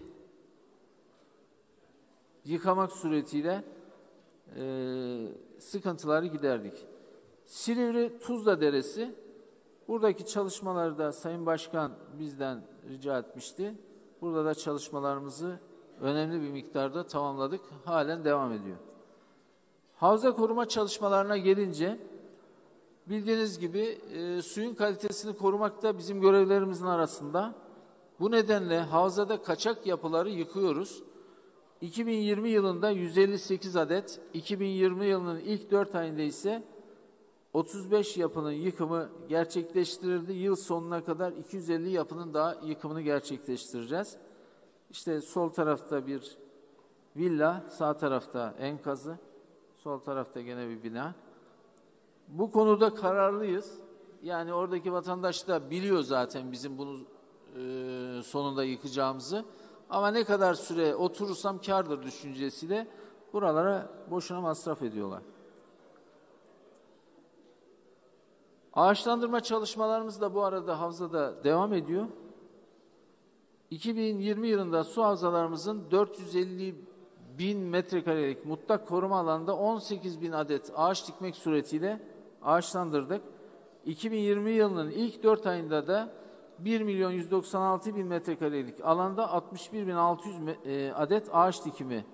yıkamak suretiyle e, sıkıntıları giderdik. Silivri Tuzla Deresi buradaki çalışmaları da Sayın Başkan bizden rica etmişti. Burada da çalışmalarımızı önemli bir miktarda tamamladık. Halen devam ediyor. Havza koruma çalışmalarına gelince bildiğiniz gibi e, suyun kalitesini korumak da bizim görevlerimizin arasında. Bu nedenle havzada kaçak yapıları yıkıyoruz. 2020 yılında 158 adet, 2020 yılının ilk 4 ayında ise 35 yapının yıkımı gerçekleştirildi. Yıl sonuna kadar 250 yapının daha yıkımını gerçekleştireceğiz. İşte sol tarafta bir villa, sağ tarafta enkazı, sol tarafta gene bir bina. Bu konuda kararlıyız. Yani oradaki vatandaş da biliyor zaten bizim bunu e, sonunda yıkacağımızı. Ama ne kadar süre oturursam kardır düşüncesiyle buralara boşuna masraf ediyorlar. Ağaçlandırma çalışmalarımız da bu arada havzada devam ediyor. 2020 yılında su havzalarımızın 450 bin metrekarelik mutlak koruma alanında 18 bin adet ağaç dikmek suretiyle ağaçlandırdık. 2020 yılının ilk 4 ayında da 1 milyon 196 bin metrekarelik alanda 61 bin 600 e, adet ağaç dikimi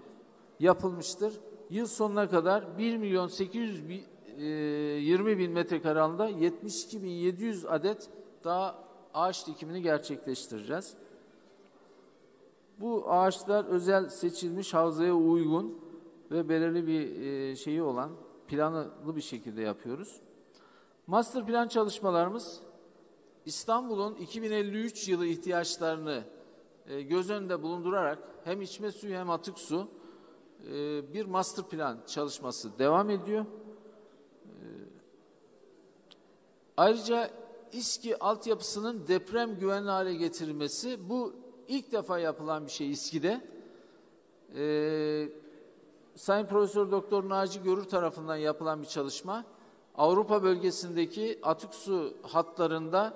yapılmıştır. Yıl sonuna kadar 1 milyon 800 bin, 20 e, bin metrekare alanda 72 bin 700 adet daha ağaç dikimini gerçekleştireceğiz. Bu ağaçlar özel seçilmiş havzaya uygun ve belirli bir e, şeyi olan planlı bir şekilde yapıyoruz. Master plan çalışmalarımız İstanbul'un 2053 yılı ihtiyaçlarını e, göz önünde bulundurarak hem içme suyu hem atık su e, bir master plan çalışması devam ediyor. E, ayrıca İSKİ altyapısının deprem güvenli hale getirilmesi bu ilk defa yapılan bir şey İSKİ'de. Ee, Sayın Profesör Doktor Naci Görür tarafından yapılan bir çalışma. Avrupa bölgesindeki atık su hatlarında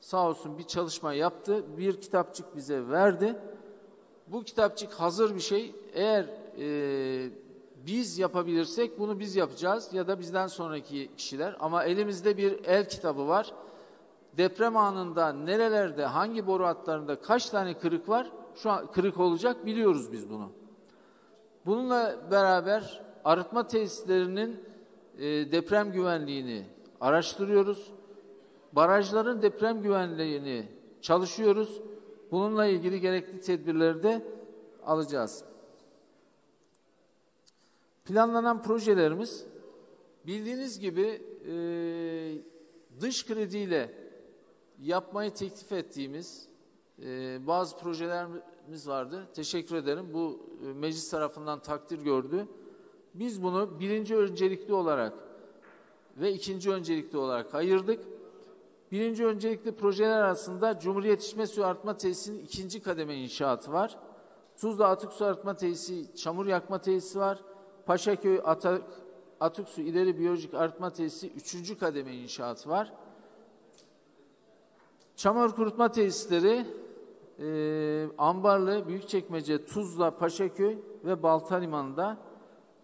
sağ olsun bir çalışma yaptı. Bir kitapçık bize verdi. Bu kitapçık hazır bir şey. Eğer e, biz yapabilirsek bunu biz yapacağız ya da bizden sonraki kişiler. Ama elimizde bir el kitabı var. Deprem anında nerelerde, hangi boru hatlarında kaç tane kırık var? Şu an kırık olacak biliyoruz biz bunu. Bununla beraber arıtma tesislerinin e, deprem güvenliğini araştırıyoruz. Barajların deprem güvenliğini çalışıyoruz. Bununla ilgili gerekli tedbirleri de alacağız. Planlanan projelerimiz bildiğiniz gibi e, dış krediyle yapmayı teklif ettiğimiz e, bazı projelerimiz vardı. Teşekkür ederim. Bu e, meclis tarafından takdir gördü. Biz bunu birinci öncelikli olarak ve ikinci öncelikli olarak ayırdık. Birinci öncelikli projeler arasında Cumhuriyet İçme Suyu Arıtma Tesisi'nin ikinci kademe inşaatı var. Tuzla Atık Su Arıtma Tesisi, Çamur Yakma Tesisi var. Paşaköy Atık, Atık Su İleri Biyolojik Arıtma Tesisi üçüncü kademe inşaatı var. Çamur kurutma tesisleri e, Ambarlı, Büyükçekmece, Tuzla, Paşaköy ve Balta Limanı'nda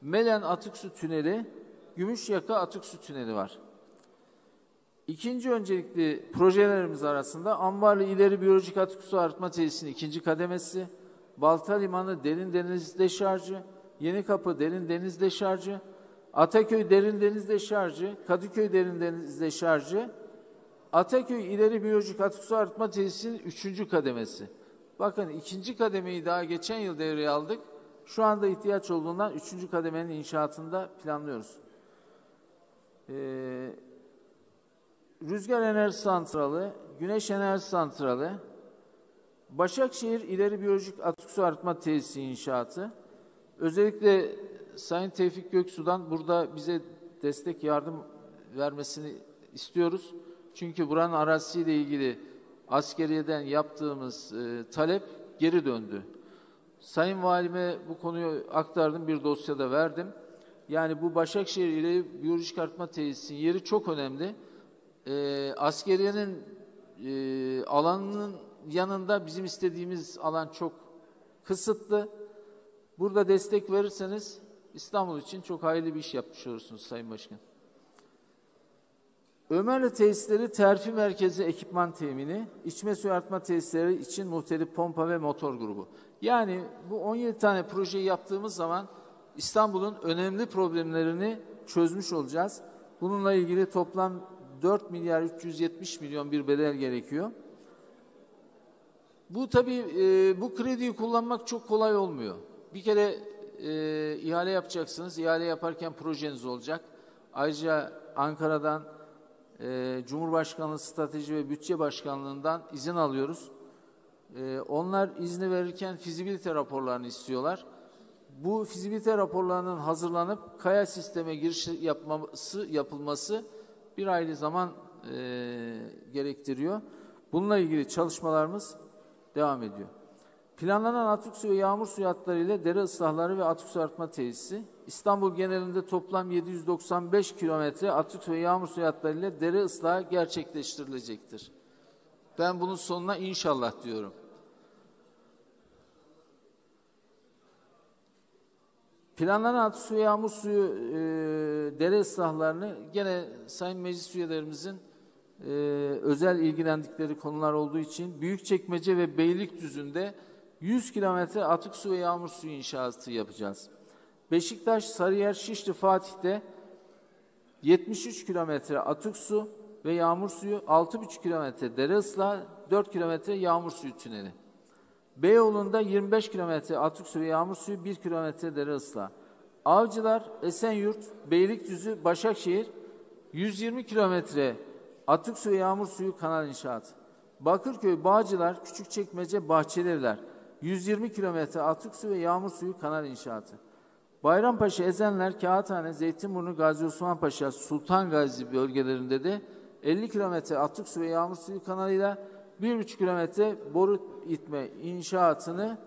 Melen Atık Su Tüneli, Gümüşyaka Atık Su Tüneli var. İkinci öncelikli projelerimiz arasında Ambarlı İleri Biyolojik Atık Su Arıtma Tesisi'nin ikinci kademesi, Balta Limanı Derin Deniz Deşarjı, Yeni Kapı Derin Deniz Deşarjı, Ataköy Derin Deniz Deşarjı, Kadıköy Derin Deniz Deşarjı, Ataköy İleri Biyolojik Atık Su Arıtma Tesisi'nin üçüncü kademesi. Bakın ikinci kademeyi daha geçen yıl devreye aldık. Şu anda ihtiyaç olduğundan üçüncü kademenin inşaatında planlıyoruz. Ee, rüzgar enerji santralı, güneş enerji santralı, Başakşehir İleri Biyolojik Atık Su Arıtma Tesisi inşaatı. Özellikle Sayın Tevfik Göksu'dan burada bize destek yardım vermesini istiyoruz. Çünkü buranın arazisiyle ilgili askeriyeden yaptığımız e, talep geri döndü. Sayın Valime bu konuyu aktardım, bir dosyada verdim. Yani bu Başakşehir ile biyolojik artma tesisinin yeri çok önemli. E, askeriyenin e, alanının yanında bizim istediğimiz alan çok kısıtlı. Burada destek verirseniz İstanbul için çok hayırlı bir iş yapmış olursunuz Sayın Başkan. Ömerli tesisleri terfi merkezi ekipman temini, içme suyu artma tesisleri için muhtelif pompa ve motor grubu. Yani bu 17 tane projeyi yaptığımız zaman İstanbul'un önemli problemlerini çözmüş olacağız. Bununla ilgili toplam 4 milyar 370 milyon bir bedel gerekiyor. Bu tabii e, bu krediyi kullanmak çok kolay olmuyor. Bir kere e, ihale yapacaksınız. İhale yaparken projeniz olacak. Ayrıca Ankara'dan e, Cumhurbaşkanlığı Strateji ve Bütçe Başkanlığı'ndan izin alıyoruz. E, onlar izni verirken fizibilite raporlarını istiyorlar. Bu fizibilite raporlarının hazırlanıp kaya sisteme giriş yapması yapılması bir aylık zaman e, gerektiriyor. Bununla ilgili çalışmalarımız devam ediyor. Planlanan atık suyu yağmur suyu hatları ile dere ıslahları ve atık su arıtma tesisi, İstanbul genelinde toplam 795 kilometre atık ve yağmur suyu hatları ile dere ıslahı gerçekleştirilecektir. Ben bunun sonuna inşallah diyorum. Planlanan atık su ve yağmur suyu e, dere ıslahlarını gene Sayın Meclis üyelerimizin e, özel ilgilendikleri konular olduğu için Büyükçekmece ve Beylikdüzü'nde 100 kilometre atık su ve yağmur suyu inşaatı yapacağız. Beşiktaş, Sarıyer, Şişli, Fatih'te 73 kilometre atık su ve yağmur suyu, 6,5 kilometre dere ıslah, 4 kilometre yağmur suyu tüneli. Beyoğlu'nda 25 kilometre atık su ve yağmur suyu, 1 kilometre dere ıslah. Avcılar, Esenyurt, Beylikdüzü, Başakşehir 120 kilometre atık su ve yağmur suyu kanal inşaatı. Bakırköy, Bağcılar, Küçükçekmece, Bahçelievler 120 kilometre atık su ve yağmur suyu kanal inşaatı. Bayrampaşa, Ezenler, Kağıthane, Zeytinburnu, Gazi Osman Paşa, Sultan Gazi bölgelerinde de 50 kilometre atık su ve yağmur suyu kanalıyla 1,5 kilometre boru itme inşaatını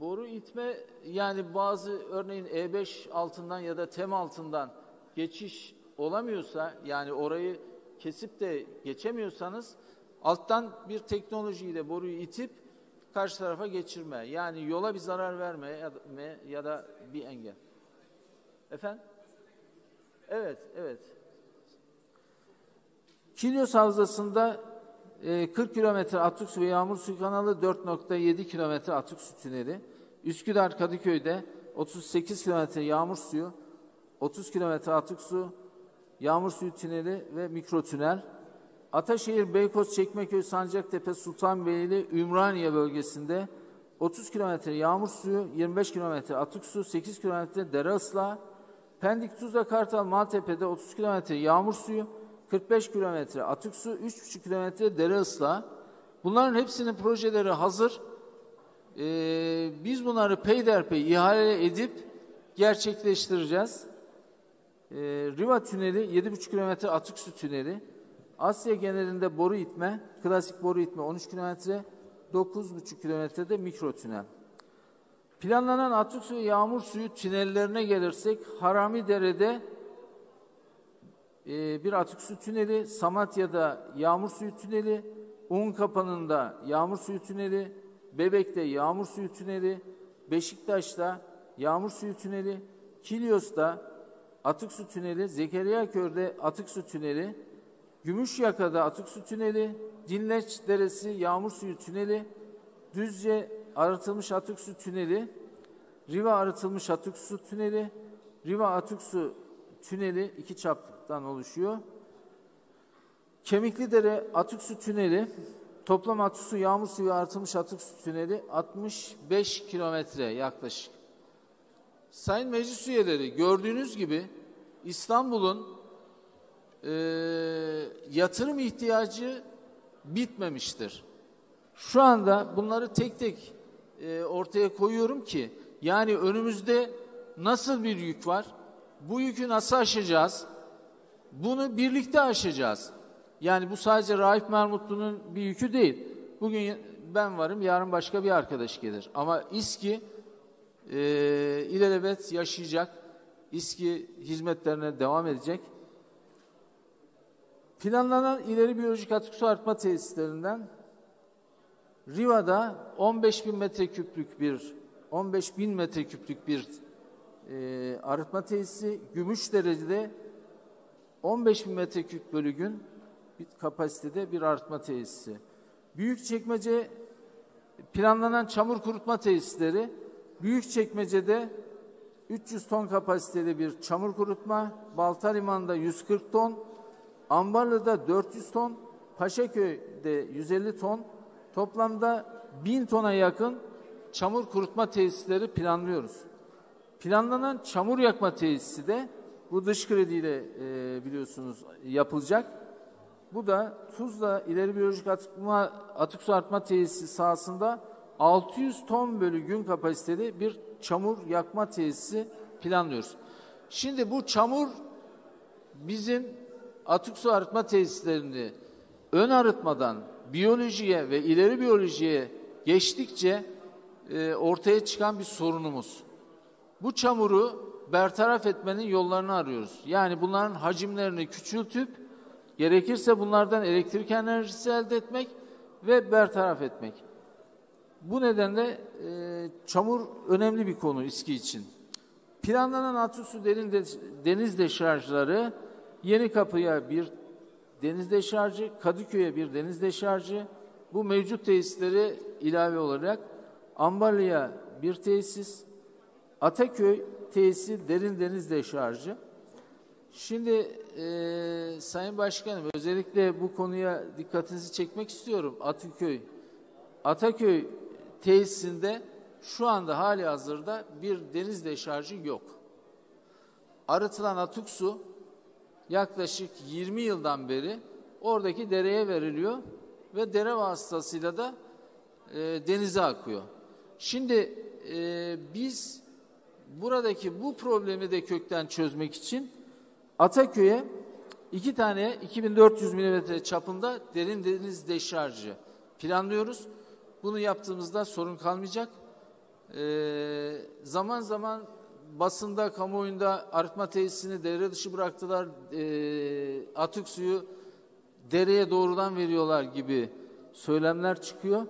boru itme yani bazı örneğin E5 altından ya da TEM altından geçiş olamıyorsa yani orayı kesip de geçemiyorsanız alttan bir teknolojiyle boruyu itip karşı tarafa geçirme. Yani yola bir zarar verme ya da, ya da bir engel. Efendim? Evet, evet. Kilyos Havzası'nda e, 40 kilometre atık su ve yağmur suyu kanalı, 4.7 kilometre atık su tüneli. Üsküdar Kadıköy'de 38 kilometre yağmur suyu, 30 kilometre atık su, yağmur suyu tüneli ve mikro tünel. Ataşehir, Beykoz, Çekmeköy, Sancaktepe, Sultanbeyli, Ümraniye bölgesinde 30 kilometre yağmur suyu, 25 kilometre atık su, 8 kilometre dere ıslağı, Pendik, Tuzla, Kartal, Maltepe'de 30 kilometre yağmur suyu, 45 kilometre atık su, 3,5 kilometre dere ıslağı. Bunların hepsinin projeleri hazır. Ee, biz bunları peyderpey ihale edip gerçekleştireceğiz. Ee, Riva Tüneli 7,5 kilometre atık su tüneli. Asya genelinde boru itme, klasik boru itme 13 kilometre, 9,5 kilometrede mikro tünel. Planlanan atık su yağmur suyu tünellerine gelirsek Harami Dere'de e, bir atık su tüneli, Samatya'da yağmur suyu tüneli, Un Kapanı'nda yağmur suyu tüneli, Bebek'te yağmur suyu tüneli, Beşiktaş'ta yağmur suyu tüneli, Kilyos'ta atık su tüneli, Zekeriya Kör'de atık su tüneli, Gümüşyaka'da atık su tüneli, Dinleç Deresi yağmur suyu tüneli, Düzce arıtılmış atık su tüneli, Riva arıtılmış atık su tüneli, Riva atık su tüneli iki çaptan oluşuyor. Kemikli Dere atık su tüneli, toplam atık su, yağmur suyu arıtılmış atık su tüneli 65 kilometre yaklaşık. Sayın meclis üyeleri gördüğünüz gibi İstanbul'un e, yatırım ihtiyacı bitmemiştir. Şu anda bunları tek tek e, ortaya koyuyorum ki yani önümüzde nasıl bir yük var? Bu yükü nasıl aşacağız? Bunu birlikte aşacağız. Yani bu sadece Raif Mermutlu'nun bir yükü değil. Bugün ben varım, yarın başka bir arkadaş gelir. Ama İSKİ e, ilelebet yaşayacak. İSKİ hizmetlerine devam edecek. Planlanan ileri biyolojik atık su arıtma tesislerinden Riva'da 15 bin metreküplük bir 15 bin metreküplük bir e, arıtma tesisi, Gümüşdere'de 15 bin metreküp bölü bir kapasitede bir arıtma tesisi. Büyükçekmece planlanan çamur kurutma tesisleri, Büyükçekmece'de 300 ton kapasiteli bir çamur kurutma, Balta Limanı'nda 140 ton, Ambarlı'da 400 ton, Paşaköy'de 150 ton, toplamda 1000 tona yakın çamur kurutma tesisleri planlıyoruz. Planlanan çamur yakma tesisi de bu dış krediyle e, biliyorsunuz yapılacak. Bu da Tuzla İleri Biyolojik Atıkma, Atık Su Artma Tesisi sahasında 600 ton bölü gün kapasiteli bir çamur yakma tesisi planlıyoruz. Şimdi bu çamur bizim atık su arıtma tesislerini ön arıtmadan biyolojiye ve ileri biyolojiye geçtikçe e, ortaya çıkan bir sorunumuz. Bu çamuru bertaraf etmenin yollarını arıyoruz. Yani bunların hacimlerini küçültüp gerekirse bunlardan elektrik enerjisi elde etmek ve bertaraf etmek. Bu nedenle e, çamur önemli bir konu İSKİ için. Planlanan atık su derin de, deniz deşarjları Yeni Kapı'ya bir deniz deşarjı, Kadıköy'e bir deniz deşarjı, bu mevcut tesisleri ilave olarak Ambarlı'ya bir tesis, Ataköy tesisi derin deniz deşarjı. Şimdi e, Sayın Başkanım özellikle bu konuya dikkatinizi çekmek istiyorum. Ataköy, Ataköy tesisinde şu anda hali hazırda bir deniz deşarjı yok. Arıtılan atık su yaklaşık 20 yıldan beri oradaki dereye veriliyor ve dere vasıtasıyla da e, denize akıyor. Şimdi e, biz buradaki bu problemi de kökten çözmek için Ataköy'e iki tane 2400 mm çapında derin deniz deşarjı planlıyoruz. Bunu yaptığımızda sorun kalmayacak. Ee, zaman zaman basında, kamuoyunda arıtma tesisini devre dışı bıraktılar, e, atık suyu dereye doğrudan veriyorlar gibi söylemler çıkıyor.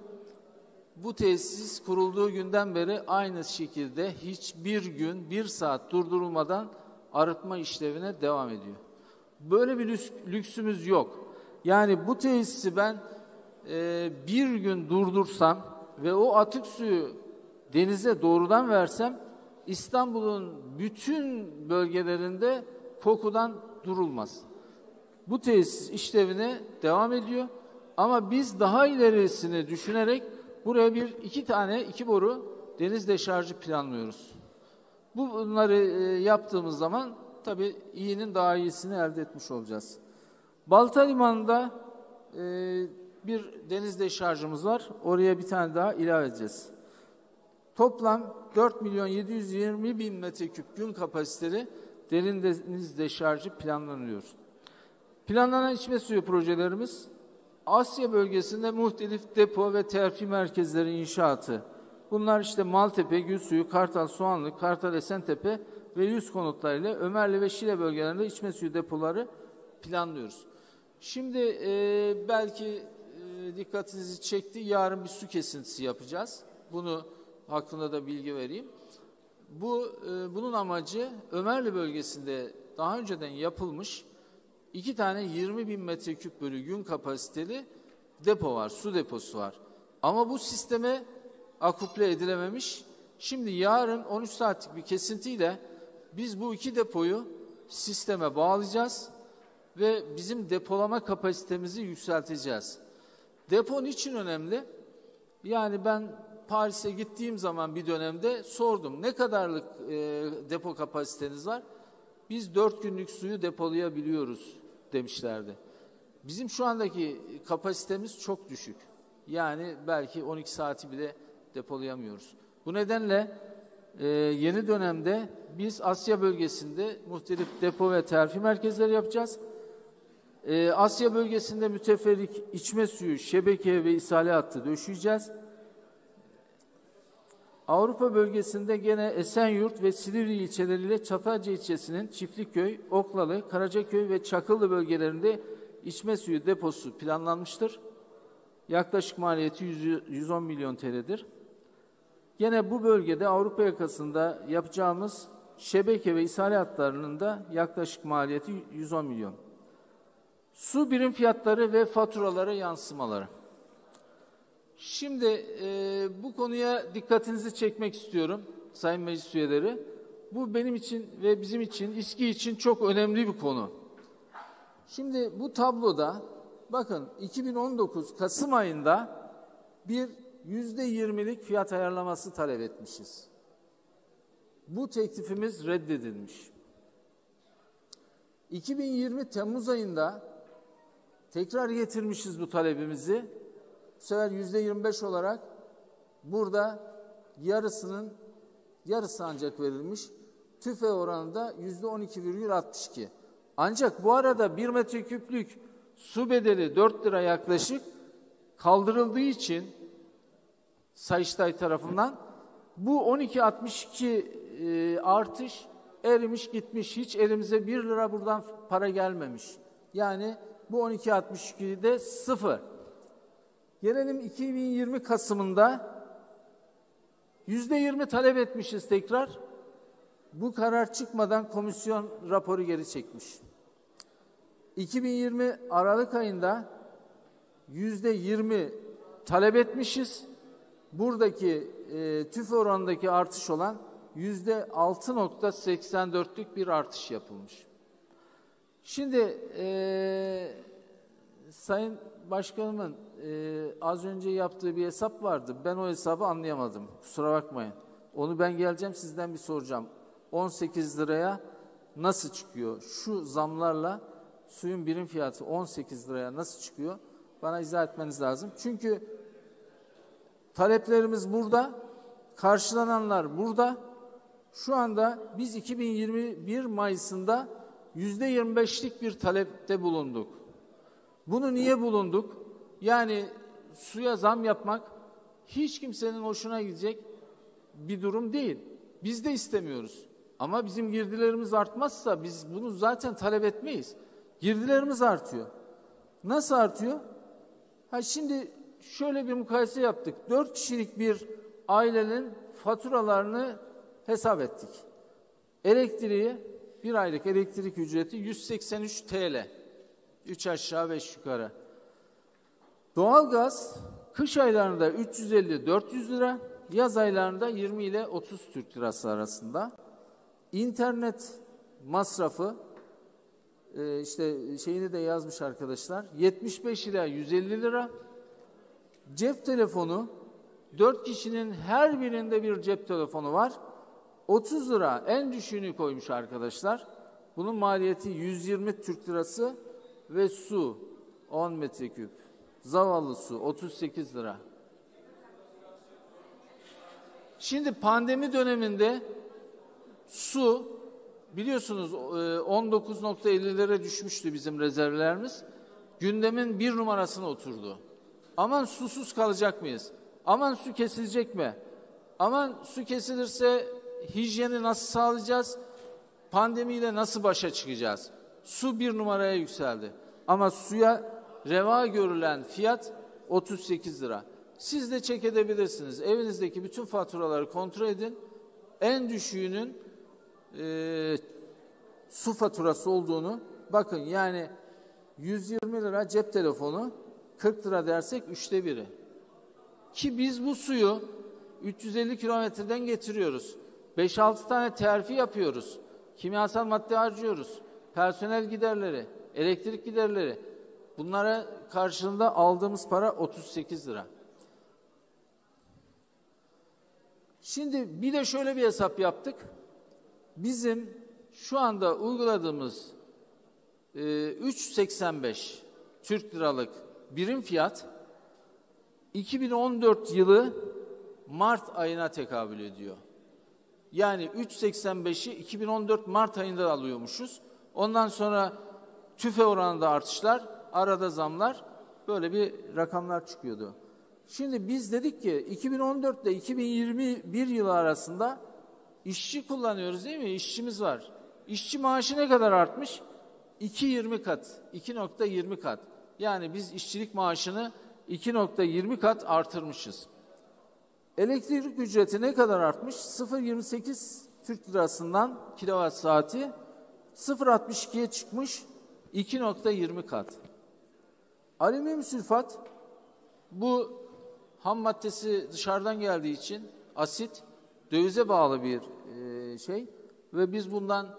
Bu tesis kurulduğu günden beri aynı şekilde hiçbir gün bir saat durdurulmadan arıtma işlevine devam ediyor. Böyle bir lüksümüz yok. Yani bu tesisi ben e, bir gün durdursam ve o atık suyu denize doğrudan versem İstanbul'un bütün bölgelerinde kokudan durulmaz. Bu tesis işlevine devam ediyor. Ama biz daha ilerisini düşünerek buraya bir iki tane iki boru deniz deşarjı planlıyoruz. Bu bunları e, yaptığımız zaman tabii iyinin daha iyisini elde etmiş olacağız. Balta Limanı'nda e, bir deniz deşarjımız var. Oraya bir tane daha ilave edeceğiz. Toplam 4 milyon 720 bin metreküp gün kapasiteli derin deniz deşarjı planlanıyor. Planlanan içme suyu projelerimiz Asya bölgesinde muhtelif depo ve terfi merkezleri inşaatı. Bunlar işte Maltepe, Gülsuyu, Kartal, Soğanlı, Kartal, Esentepe ve yüz konutlarıyla Ömerli ve Şile bölgelerinde içme suyu depoları planlıyoruz. Şimdi e, belki e, dikkatinizi çekti. Yarın bir su kesintisi yapacağız. Bunu hakkında da bilgi vereyim. Bu e, bunun amacı Ömerli bölgesinde daha önceden yapılmış iki tane 20 bin metreküp bölü gün kapasiteli depo var, su deposu var. Ama bu sisteme akuple edilememiş. Şimdi yarın 13 saatlik bir kesintiyle biz bu iki depoyu sisteme bağlayacağız ve bizim depolama kapasitemizi yükselteceğiz. Depo niçin önemli? Yani ben Paris'e gittiğim zaman bir dönemde sordum ne kadarlık e, depo kapasiteniz var? Biz dört günlük suyu depolayabiliyoruz demişlerdi. Bizim şu andaki kapasitemiz çok düşük. Yani belki 12 saati bile depolayamıyoruz. Bu nedenle e, yeni dönemde biz Asya bölgesinde muhtelif depo ve terfi merkezleri yapacağız. E, Asya bölgesinde müteferrik içme suyu, şebeke ve ishale hattı döşeyeceğiz. Avrupa bölgesinde gene Esenyurt ve Silivri ilçeleriyle Çatalca ilçesinin Çiftlikköy, Oklalı, Karacaköy ve Çakıllı bölgelerinde içme suyu deposu planlanmıştır. Yaklaşık maliyeti 100, 110 milyon TL'dir. Gene bu bölgede Avrupa yakasında yapacağımız şebeke ve ishale hatlarının da yaklaşık maliyeti 110 milyon. Su birim fiyatları ve faturalara yansımaları. Şimdi e, bu konuya dikkatinizi çekmek istiyorum Sayın Meclis üyeleri. Bu benim için ve bizim için, İSKİ için çok önemli bir konu. Şimdi bu tabloda bakın 2019 Kasım ayında bir yüzde yirmilik fiyat ayarlaması talep etmişiz. Bu teklifimiz reddedilmiş. 2020 Temmuz ayında tekrar getirmişiz bu talebimizi. Bu sefer yüzde 25 olarak burada yarısının yarısı ancak verilmiş. TÜFE oranında yüzde 12,62. Ancak bu arada bir metreküplük su bedeli 4 lira yaklaşık kaldırıldığı için Sayıştay tarafından bu 12.62 e, artış erimiş gitmiş. Hiç elimize 1 lira buradan para gelmemiş. Yani bu 12.62'de sıfır. Gelelim 2020 Kasım'ında yüzde yirmi talep etmişiz tekrar. Bu karar çıkmadan komisyon raporu geri çekmiş. 2020 Aralık ayında yüzde yirmi talep etmişiz. Buradaki e, tüf oranındaki artış olan yüzde 6.84'lük bir artış yapılmış. Şimdi e, Sayın Başkanımın e, az önce yaptığı bir hesap vardı. Ben o hesabı anlayamadım. Kusura bakmayın. Onu ben geleceğim sizden bir soracağım. 18 liraya nasıl çıkıyor? Şu zamlarla suyun birim fiyatı 18 liraya nasıl çıkıyor? Bana izah etmeniz lazım. Çünkü taleplerimiz burada, karşılananlar burada. Şu anda biz 2021 Mayıs'ında yüzde 25'lik bir talepte bulunduk. Bunu niye bulunduk? Yani suya zam yapmak hiç kimsenin hoşuna gidecek bir durum değil. Biz de istemiyoruz. Ama bizim girdilerimiz artmazsa biz bunu zaten talep etmeyiz. Girdilerimiz artıyor. Nasıl artıyor? Ha şimdi şöyle bir mukayese yaptık. Dört kişilik bir ailenin faturalarını hesap ettik. Elektriği, bir aylık elektrik ücreti 183 TL. Üç aşağı beş yukarı. Doğalgaz kış aylarında 350-400 lira, yaz aylarında 20 ile 30 Türk lirası arasında. İnternet masrafı e, işte şeyini de yazmış arkadaşlar 75 ila 150 lira. Cep telefonu 4 kişinin her birinde bir cep telefonu var. 30 lira en düşüğünü koymuş arkadaşlar. Bunun maliyeti 120 Türk lirası ve su 10 metreküp. Zavallı su 38 lira. Şimdi pandemi döneminde su biliyorsunuz 19.50'lere e, düşmüştü bizim rezervlerimiz. Gündemin bir numarasına oturdu. Aman susuz kalacak mıyız? Aman su kesilecek mi? Aman su kesilirse hijyeni nasıl sağlayacağız? Pandemiyle nasıl başa çıkacağız? Su bir numaraya yükseldi. Ama suya reva görülen fiyat 38 lira. Siz de çek edebilirsiniz. Evinizdeki bütün faturaları kontrol edin. En düşüğünün e, su faturası olduğunu bakın yani 120 lira cep telefonu 40 lira dersek üçte biri. Ki biz bu suyu 350 kilometreden getiriyoruz. 5-6 tane terfi yapıyoruz. Kimyasal madde harcıyoruz. Personel giderleri, elektrik giderleri. Bunlara karşılığında aldığımız para 38 lira. Şimdi bir de şöyle bir hesap yaptık. Bizim şu anda uyguladığımız e, 3.85 Türk liralık birim fiyat 2014 yılı Mart ayına tekabül ediyor. Yani 3.85'i 2014 Mart ayında alıyormuşuz. Ondan sonra tüfe oranında artışlar, arada zamlar böyle bir rakamlar çıkıyordu. Şimdi biz dedik ki 2014 ile 2021 yılı arasında işçi kullanıyoruz değil mi? İşçimiz var. İşçi maaşı ne kadar artmış? 2.20 kat, 2.20 kat. Yani biz işçilik maaşını 2.20 kat artırmışız. Elektrik ücreti ne kadar artmış? 0.28 Türk lirasından kilowatt saati 0.62'ye çıkmış 2.20 kat. Alüminyum sülfat bu ham maddesi dışarıdan geldiği için asit dövize bağlı bir e, şey ve biz bundan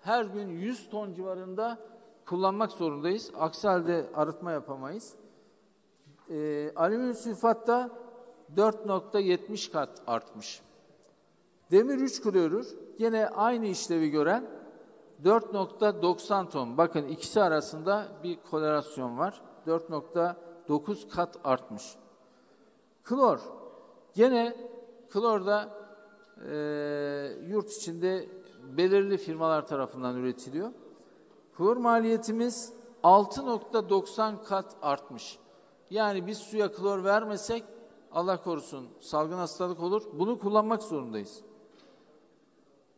her gün 100 ton civarında kullanmak zorundayız. Aksi halde arıtma yapamayız. E, alüminyum sülfat da 4.70 kat artmış. Demir 3 klorür yine aynı işlevi gören 4.90 ton. Bakın ikisi arasında bir korelasyon var. 4.9 kat artmış. Klor. Gene klor da e, yurt içinde belirli firmalar tarafından üretiliyor. Klor maliyetimiz 6.90 kat artmış. Yani biz suya klor vermesek Allah korusun salgın hastalık olur. Bunu kullanmak zorundayız.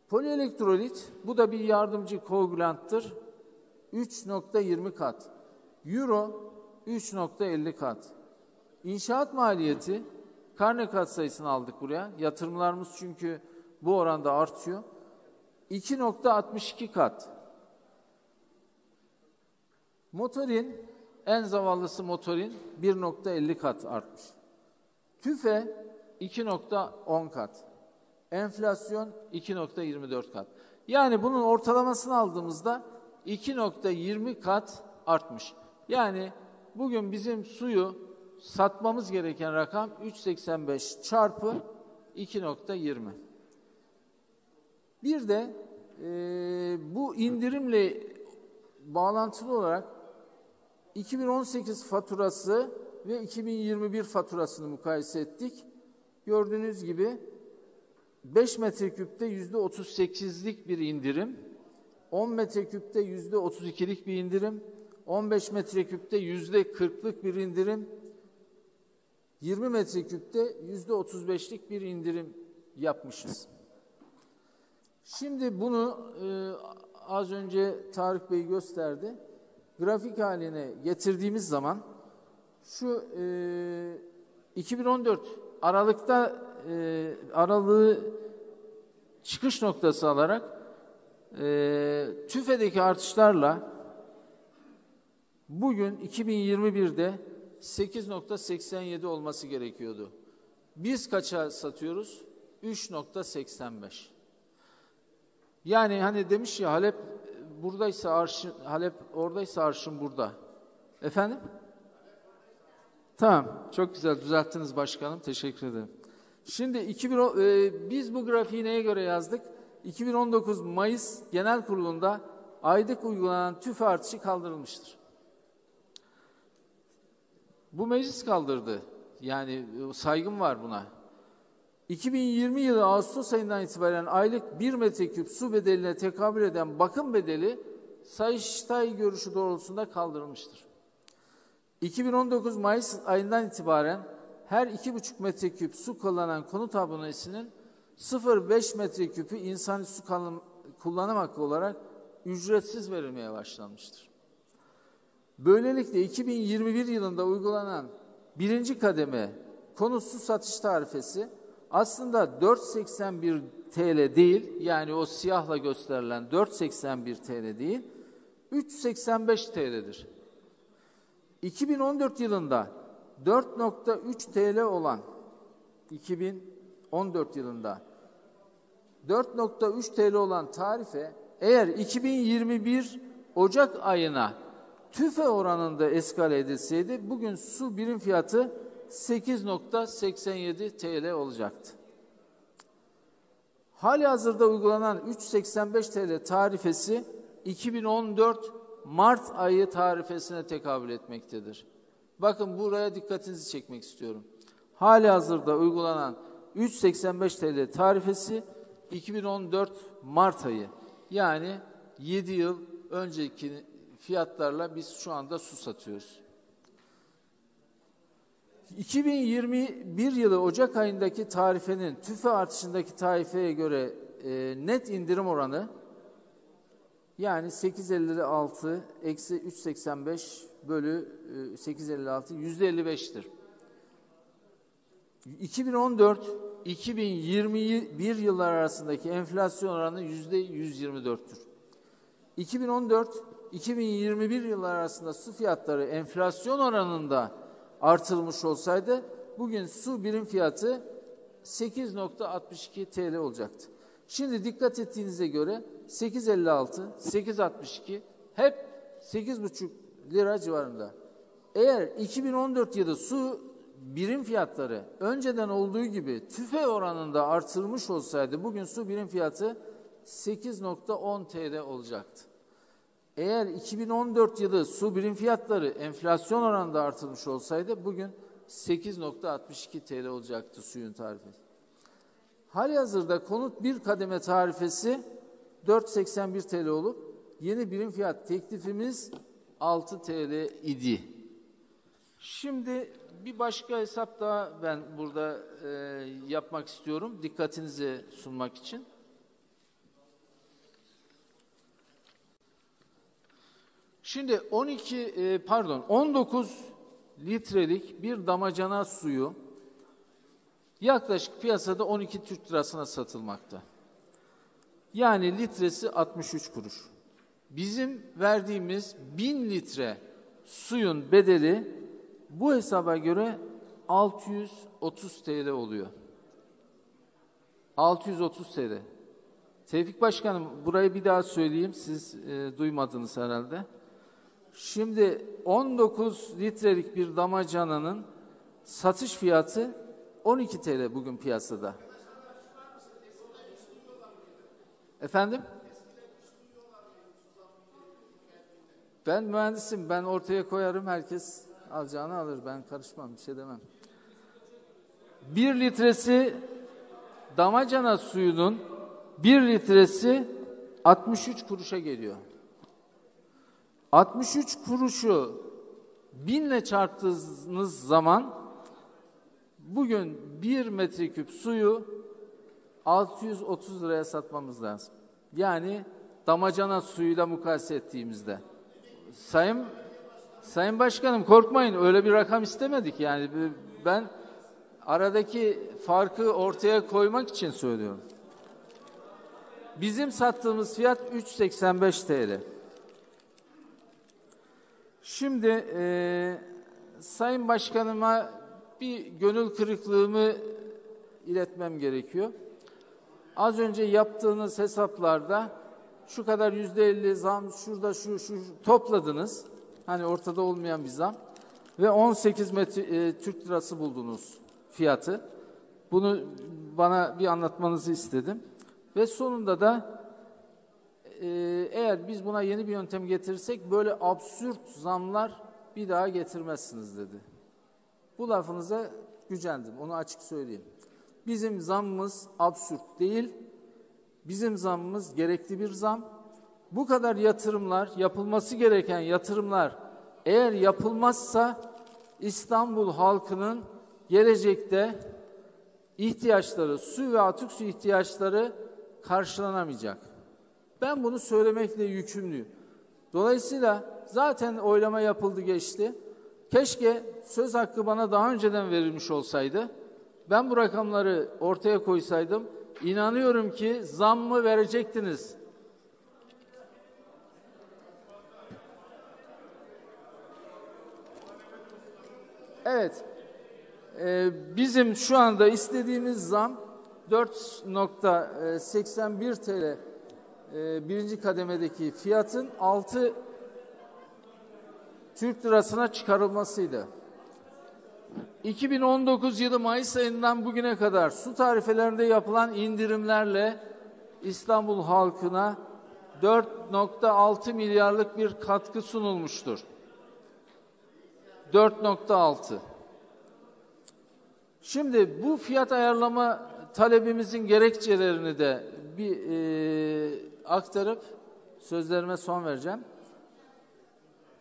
Polielektrolit bu da bir yardımcı koagülanttır. 3.20 kat. Euro 3.50 kat. İnşaat maliyeti karne kat sayısını aldık buraya. Yatırımlarımız çünkü bu oranda artıyor. 2.62 kat. Motorin en zavallısı motorin 1.50 kat artmış. TÜFE 2.10 kat. Enflasyon 2.24 kat. Yani bunun ortalamasını aldığımızda 2.20 kat artmış. Yani bugün bizim suyu satmamız gereken rakam 3.85 çarpı 2.20. Bir de e, bu indirimle bağlantılı olarak 2018 faturası ve 2021 faturasını mukayese ettik. Gördüğünüz gibi 5 metreküpte yüzde 38'lik bir indirim, 10 metreküpte yüzde 32'lik bir indirim, 15 metreküpte yüzde 40'lık bir indirim, 20 metreküpte yüzde 35'lik bir indirim yapmışız. Şimdi bunu e, az önce Tarık Bey gösterdi. Grafik haline getirdiğimiz zaman şu e, 2014 Aralık'ta e, aralığı çıkış noktası alarak e, TÜFE'deki artışlarla bugün 2021'de 8.87 olması gerekiyordu. Biz kaça satıyoruz? 3.85. Yani hani demiş ya Halep buradaysa arşın, Halep oradaysa arşın burada. Efendim? Tamam, çok güzel düzelttiniz başkanım. Teşekkür ederim. Şimdi 2000, e, biz bu grafiği neye göre yazdık? 2019 Mayıs Genel Kurulu'nda aylık uygulanan tüfe artışı kaldırılmıştır. Bu meclis kaldırdı. Yani e, saygım var buna. 2020 yılı Ağustos ayından itibaren aylık 1 metreküp su bedeline tekabül eden bakım bedeli Sayıştay görüşü doğrultusunda kaldırılmıştır. 2019 Mayıs ayından itibaren her 2,5 metreküp su kullanan konut abonesinin 0,5 metreküpü insani su kullanım hakkı olarak ücretsiz verilmeye başlanmıştır. Böylelikle 2021 yılında uygulanan birinci kademe konut su satış tarifesi aslında 4.81 TL değil, yani o siyahla gösterilen 4.81 TL değil, 3.85 TL'dir. 2014 yılında 4.3 TL olan 2014 yılında 4.3 TL olan tarife eğer 2021 Ocak ayına tüfe oranında eskale edilseydi bugün su birim fiyatı 8.87 TL olacaktı. Hali hazırda uygulanan 3.85 TL tarifesi 2014 Mart ayı tarifesine tekabül etmektedir. Bakın buraya dikkatinizi çekmek istiyorum. Hali hazırda uygulanan 3.85 TL tarifesi 2014 Mart ayı. Yani 7 yıl önceki fiyatlarla biz şu anda su satıyoruz. 2021 yılı Ocak ayındaki tarifenin tüfe artışındaki tarifeye göre e, net indirim oranı yani 8.56 eksi 3.85 bölü 8.56 yüzde 55'tir. 2014-2021 yıllar arasındaki enflasyon oranı yüzde 124'tür. 2014-2021 yıllar arasında su fiyatları enflasyon oranında artılmış olsaydı bugün su birim fiyatı 8.62 TL olacaktı. Şimdi dikkat ettiğinize göre 8.56, 8.62 hep 8.5 lira civarında. Eğer 2014 yılı su birim fiyatları önceden olduğu gibi tüfe oranında artırmış olsaydı bugün su birim fiyatı 8.10 TL olacaktı. Eğer 2014 yılı su birim fiyatları enflasyon oranında artırmış olsaydı bugün 8.62 TL olacaktı suyun tarifesi. Hali hazırda konut bir kademe tarifesi 4.81 TL olup yeni birim fiyat teklifimiz 6 TL idi. Şimdi bir başka hesap daha ben burada e, yapmak istiyorum. Dikkatinize sunmak için. Şimdi 12 e, pardon 19 litrelik bir damacana suyu yaklaşık piyasada 12 Türk lirasına satılmakta. Yani litresi 63 kuruş. Bizim verdiğimiz 1000 litre suyun bedeli bu hesaba göre 630 TL oluyor. 630 TL. Tevfik Başkanım burayı bir daha söyleyeyim. Siz e, duymadınız herhalde. Şimdi 19 litrelik bir damacananın satış fiyatı 12 TL bugün piyasada. Efendim? Ben mühendisim. Ben ortaya koyarım. Herkes alacağını alır. Ben karışmam. Bir şey demem. Bir litresi damacana suyunun bir litresi 63 kuruşa geliyor. 63 kuruşu binle çarptığınız zaman bugün bir metreküp suyu 630 liraya satmamız lazım. Yani damacana suyuyla mukayese ettiğimizde. Sayın Sayın Başkanım korkmayın öyle bir rakam istemedik yani ben aradaki farkı ortaya koymak için söylüyorum. Bizim sattığımız fiyat 3.85 TL. Şimdi e, Sayın Başkanıma bir gönül kırıklığımı iletmem gerekiyor. Az önce yaptığınız hesaplarda şu kadar yüzde elli zam, şurada şu, şu topladınız. Hani ortada olmayan bir zam. Ve 18 metre, e, Türk lirası buldunuz fiyatı. Bunu bana bir anlatmanızı istedim. Ve sonunda da eğer biz buna yeni bir yöntem getirirsek böyle absürt zamlar bir daha getirmezsiniz dedi. Bu lafınıza gücendim. Onu açık söyleyeyim. Bizim zammımız absürt değil. Bizim zammımız gerekli bir zam. Bu kadar yatırımlar, yapılması gereken yatırımlar eğer yapılmazsa İstanbul halkının gelecekte ihtiyaçları, su ve atık su ihtiyaçları karşılanamayacak. Ben bunu söylemekle yükümlüyüm. Dolayısıyla zaten oylama yapıldı geçti. Keşke söz hakkı bana daha önceden verilmiş olsaydı. Ben bu rakamları ortaya koysaydım inanıyorum ki zam mı verecektiniz? Evet. Ee, bizim şu anda istediğimiz zam 4.81 TL e, birinci kademedeki fiyatın 6 Türk lirasına çıkarılmasıydı. 2019 yılı Mayıs ayından bugüne kadar su tarifelerinde yapılan indirimlerle İstanbul halkına 4.6 milyarlık bir katkı sunulmuştur. 4.6. Şimdi bu fiyat ayarlama talebimizin gerekçelerini de bir e, aktarıp sözlerime son vereceğim.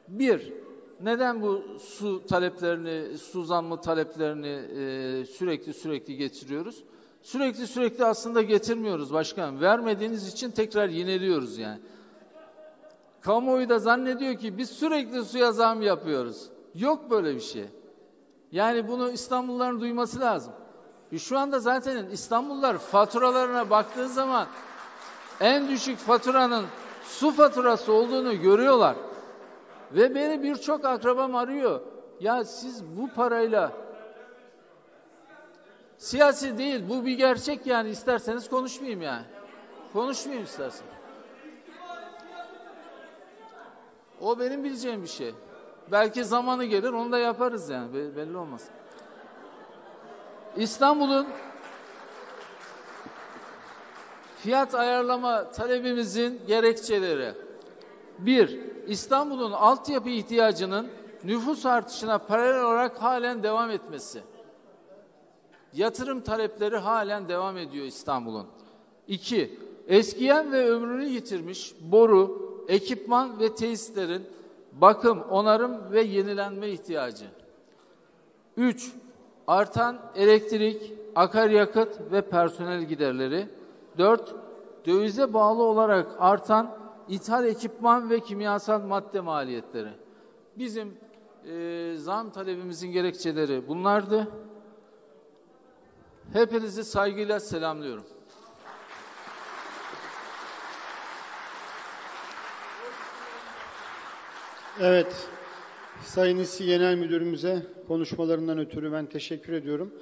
Bir, neden bu su taleplerini, su zammı taleplerini e, sürekli sürekli getiriyoruz? Sürekli sürekli aslında getirmiyoruz başkanım. Vermediğiniz için tekrar yineliyoruz yani. Kamuoyu da zannediyor ki biz sürekli suya zam yapıyoruz. Yok böyle bir şey. Yani bunu İstanbulluların duyması lazım. Şu anda zaten İstanbullular faturalarına baktığı zaman en düşük faturanın su faturası olduğunu görüyorlar. Ve beni birçok akrabam arıyor. Ya siz bu parayla siyasi değil bu bir gerçek yani isterseniz konuşmayayım yani. Konuşmayayım istersen. O benim bileceğim bir şey. Belki zamanı gelir onu da yaparız yani belli olmaz. İstanbul'un fiyat ayarlama talebimizin gerekçeleri. Bir, İstanbul'un altyapı ihtiyacının nüfus artışına paralel olarak halen devam etmesi. Yatırım talepleri halen devam ediyor İstanbul'un. İki, eskiyen ve ömrünü yitirmiş boru, ekipman ve tesislerin bakım, onarım ve yenilenme ihtiyacı. 3. Artan elektrik, akaryakıt ve personel giderleri. 4. Dövize bağlı olarak artan ithal ekipman ve kimyasal madde maliyetleri. Bizim e, zam talebimizin gerekçeleri bunlardı. Hepinizi saygıyla selamlıyorum. Evet, Sayın İSİ Genel Müdürümüze konuşmalarından ötürü ben teşekkür ediyorum.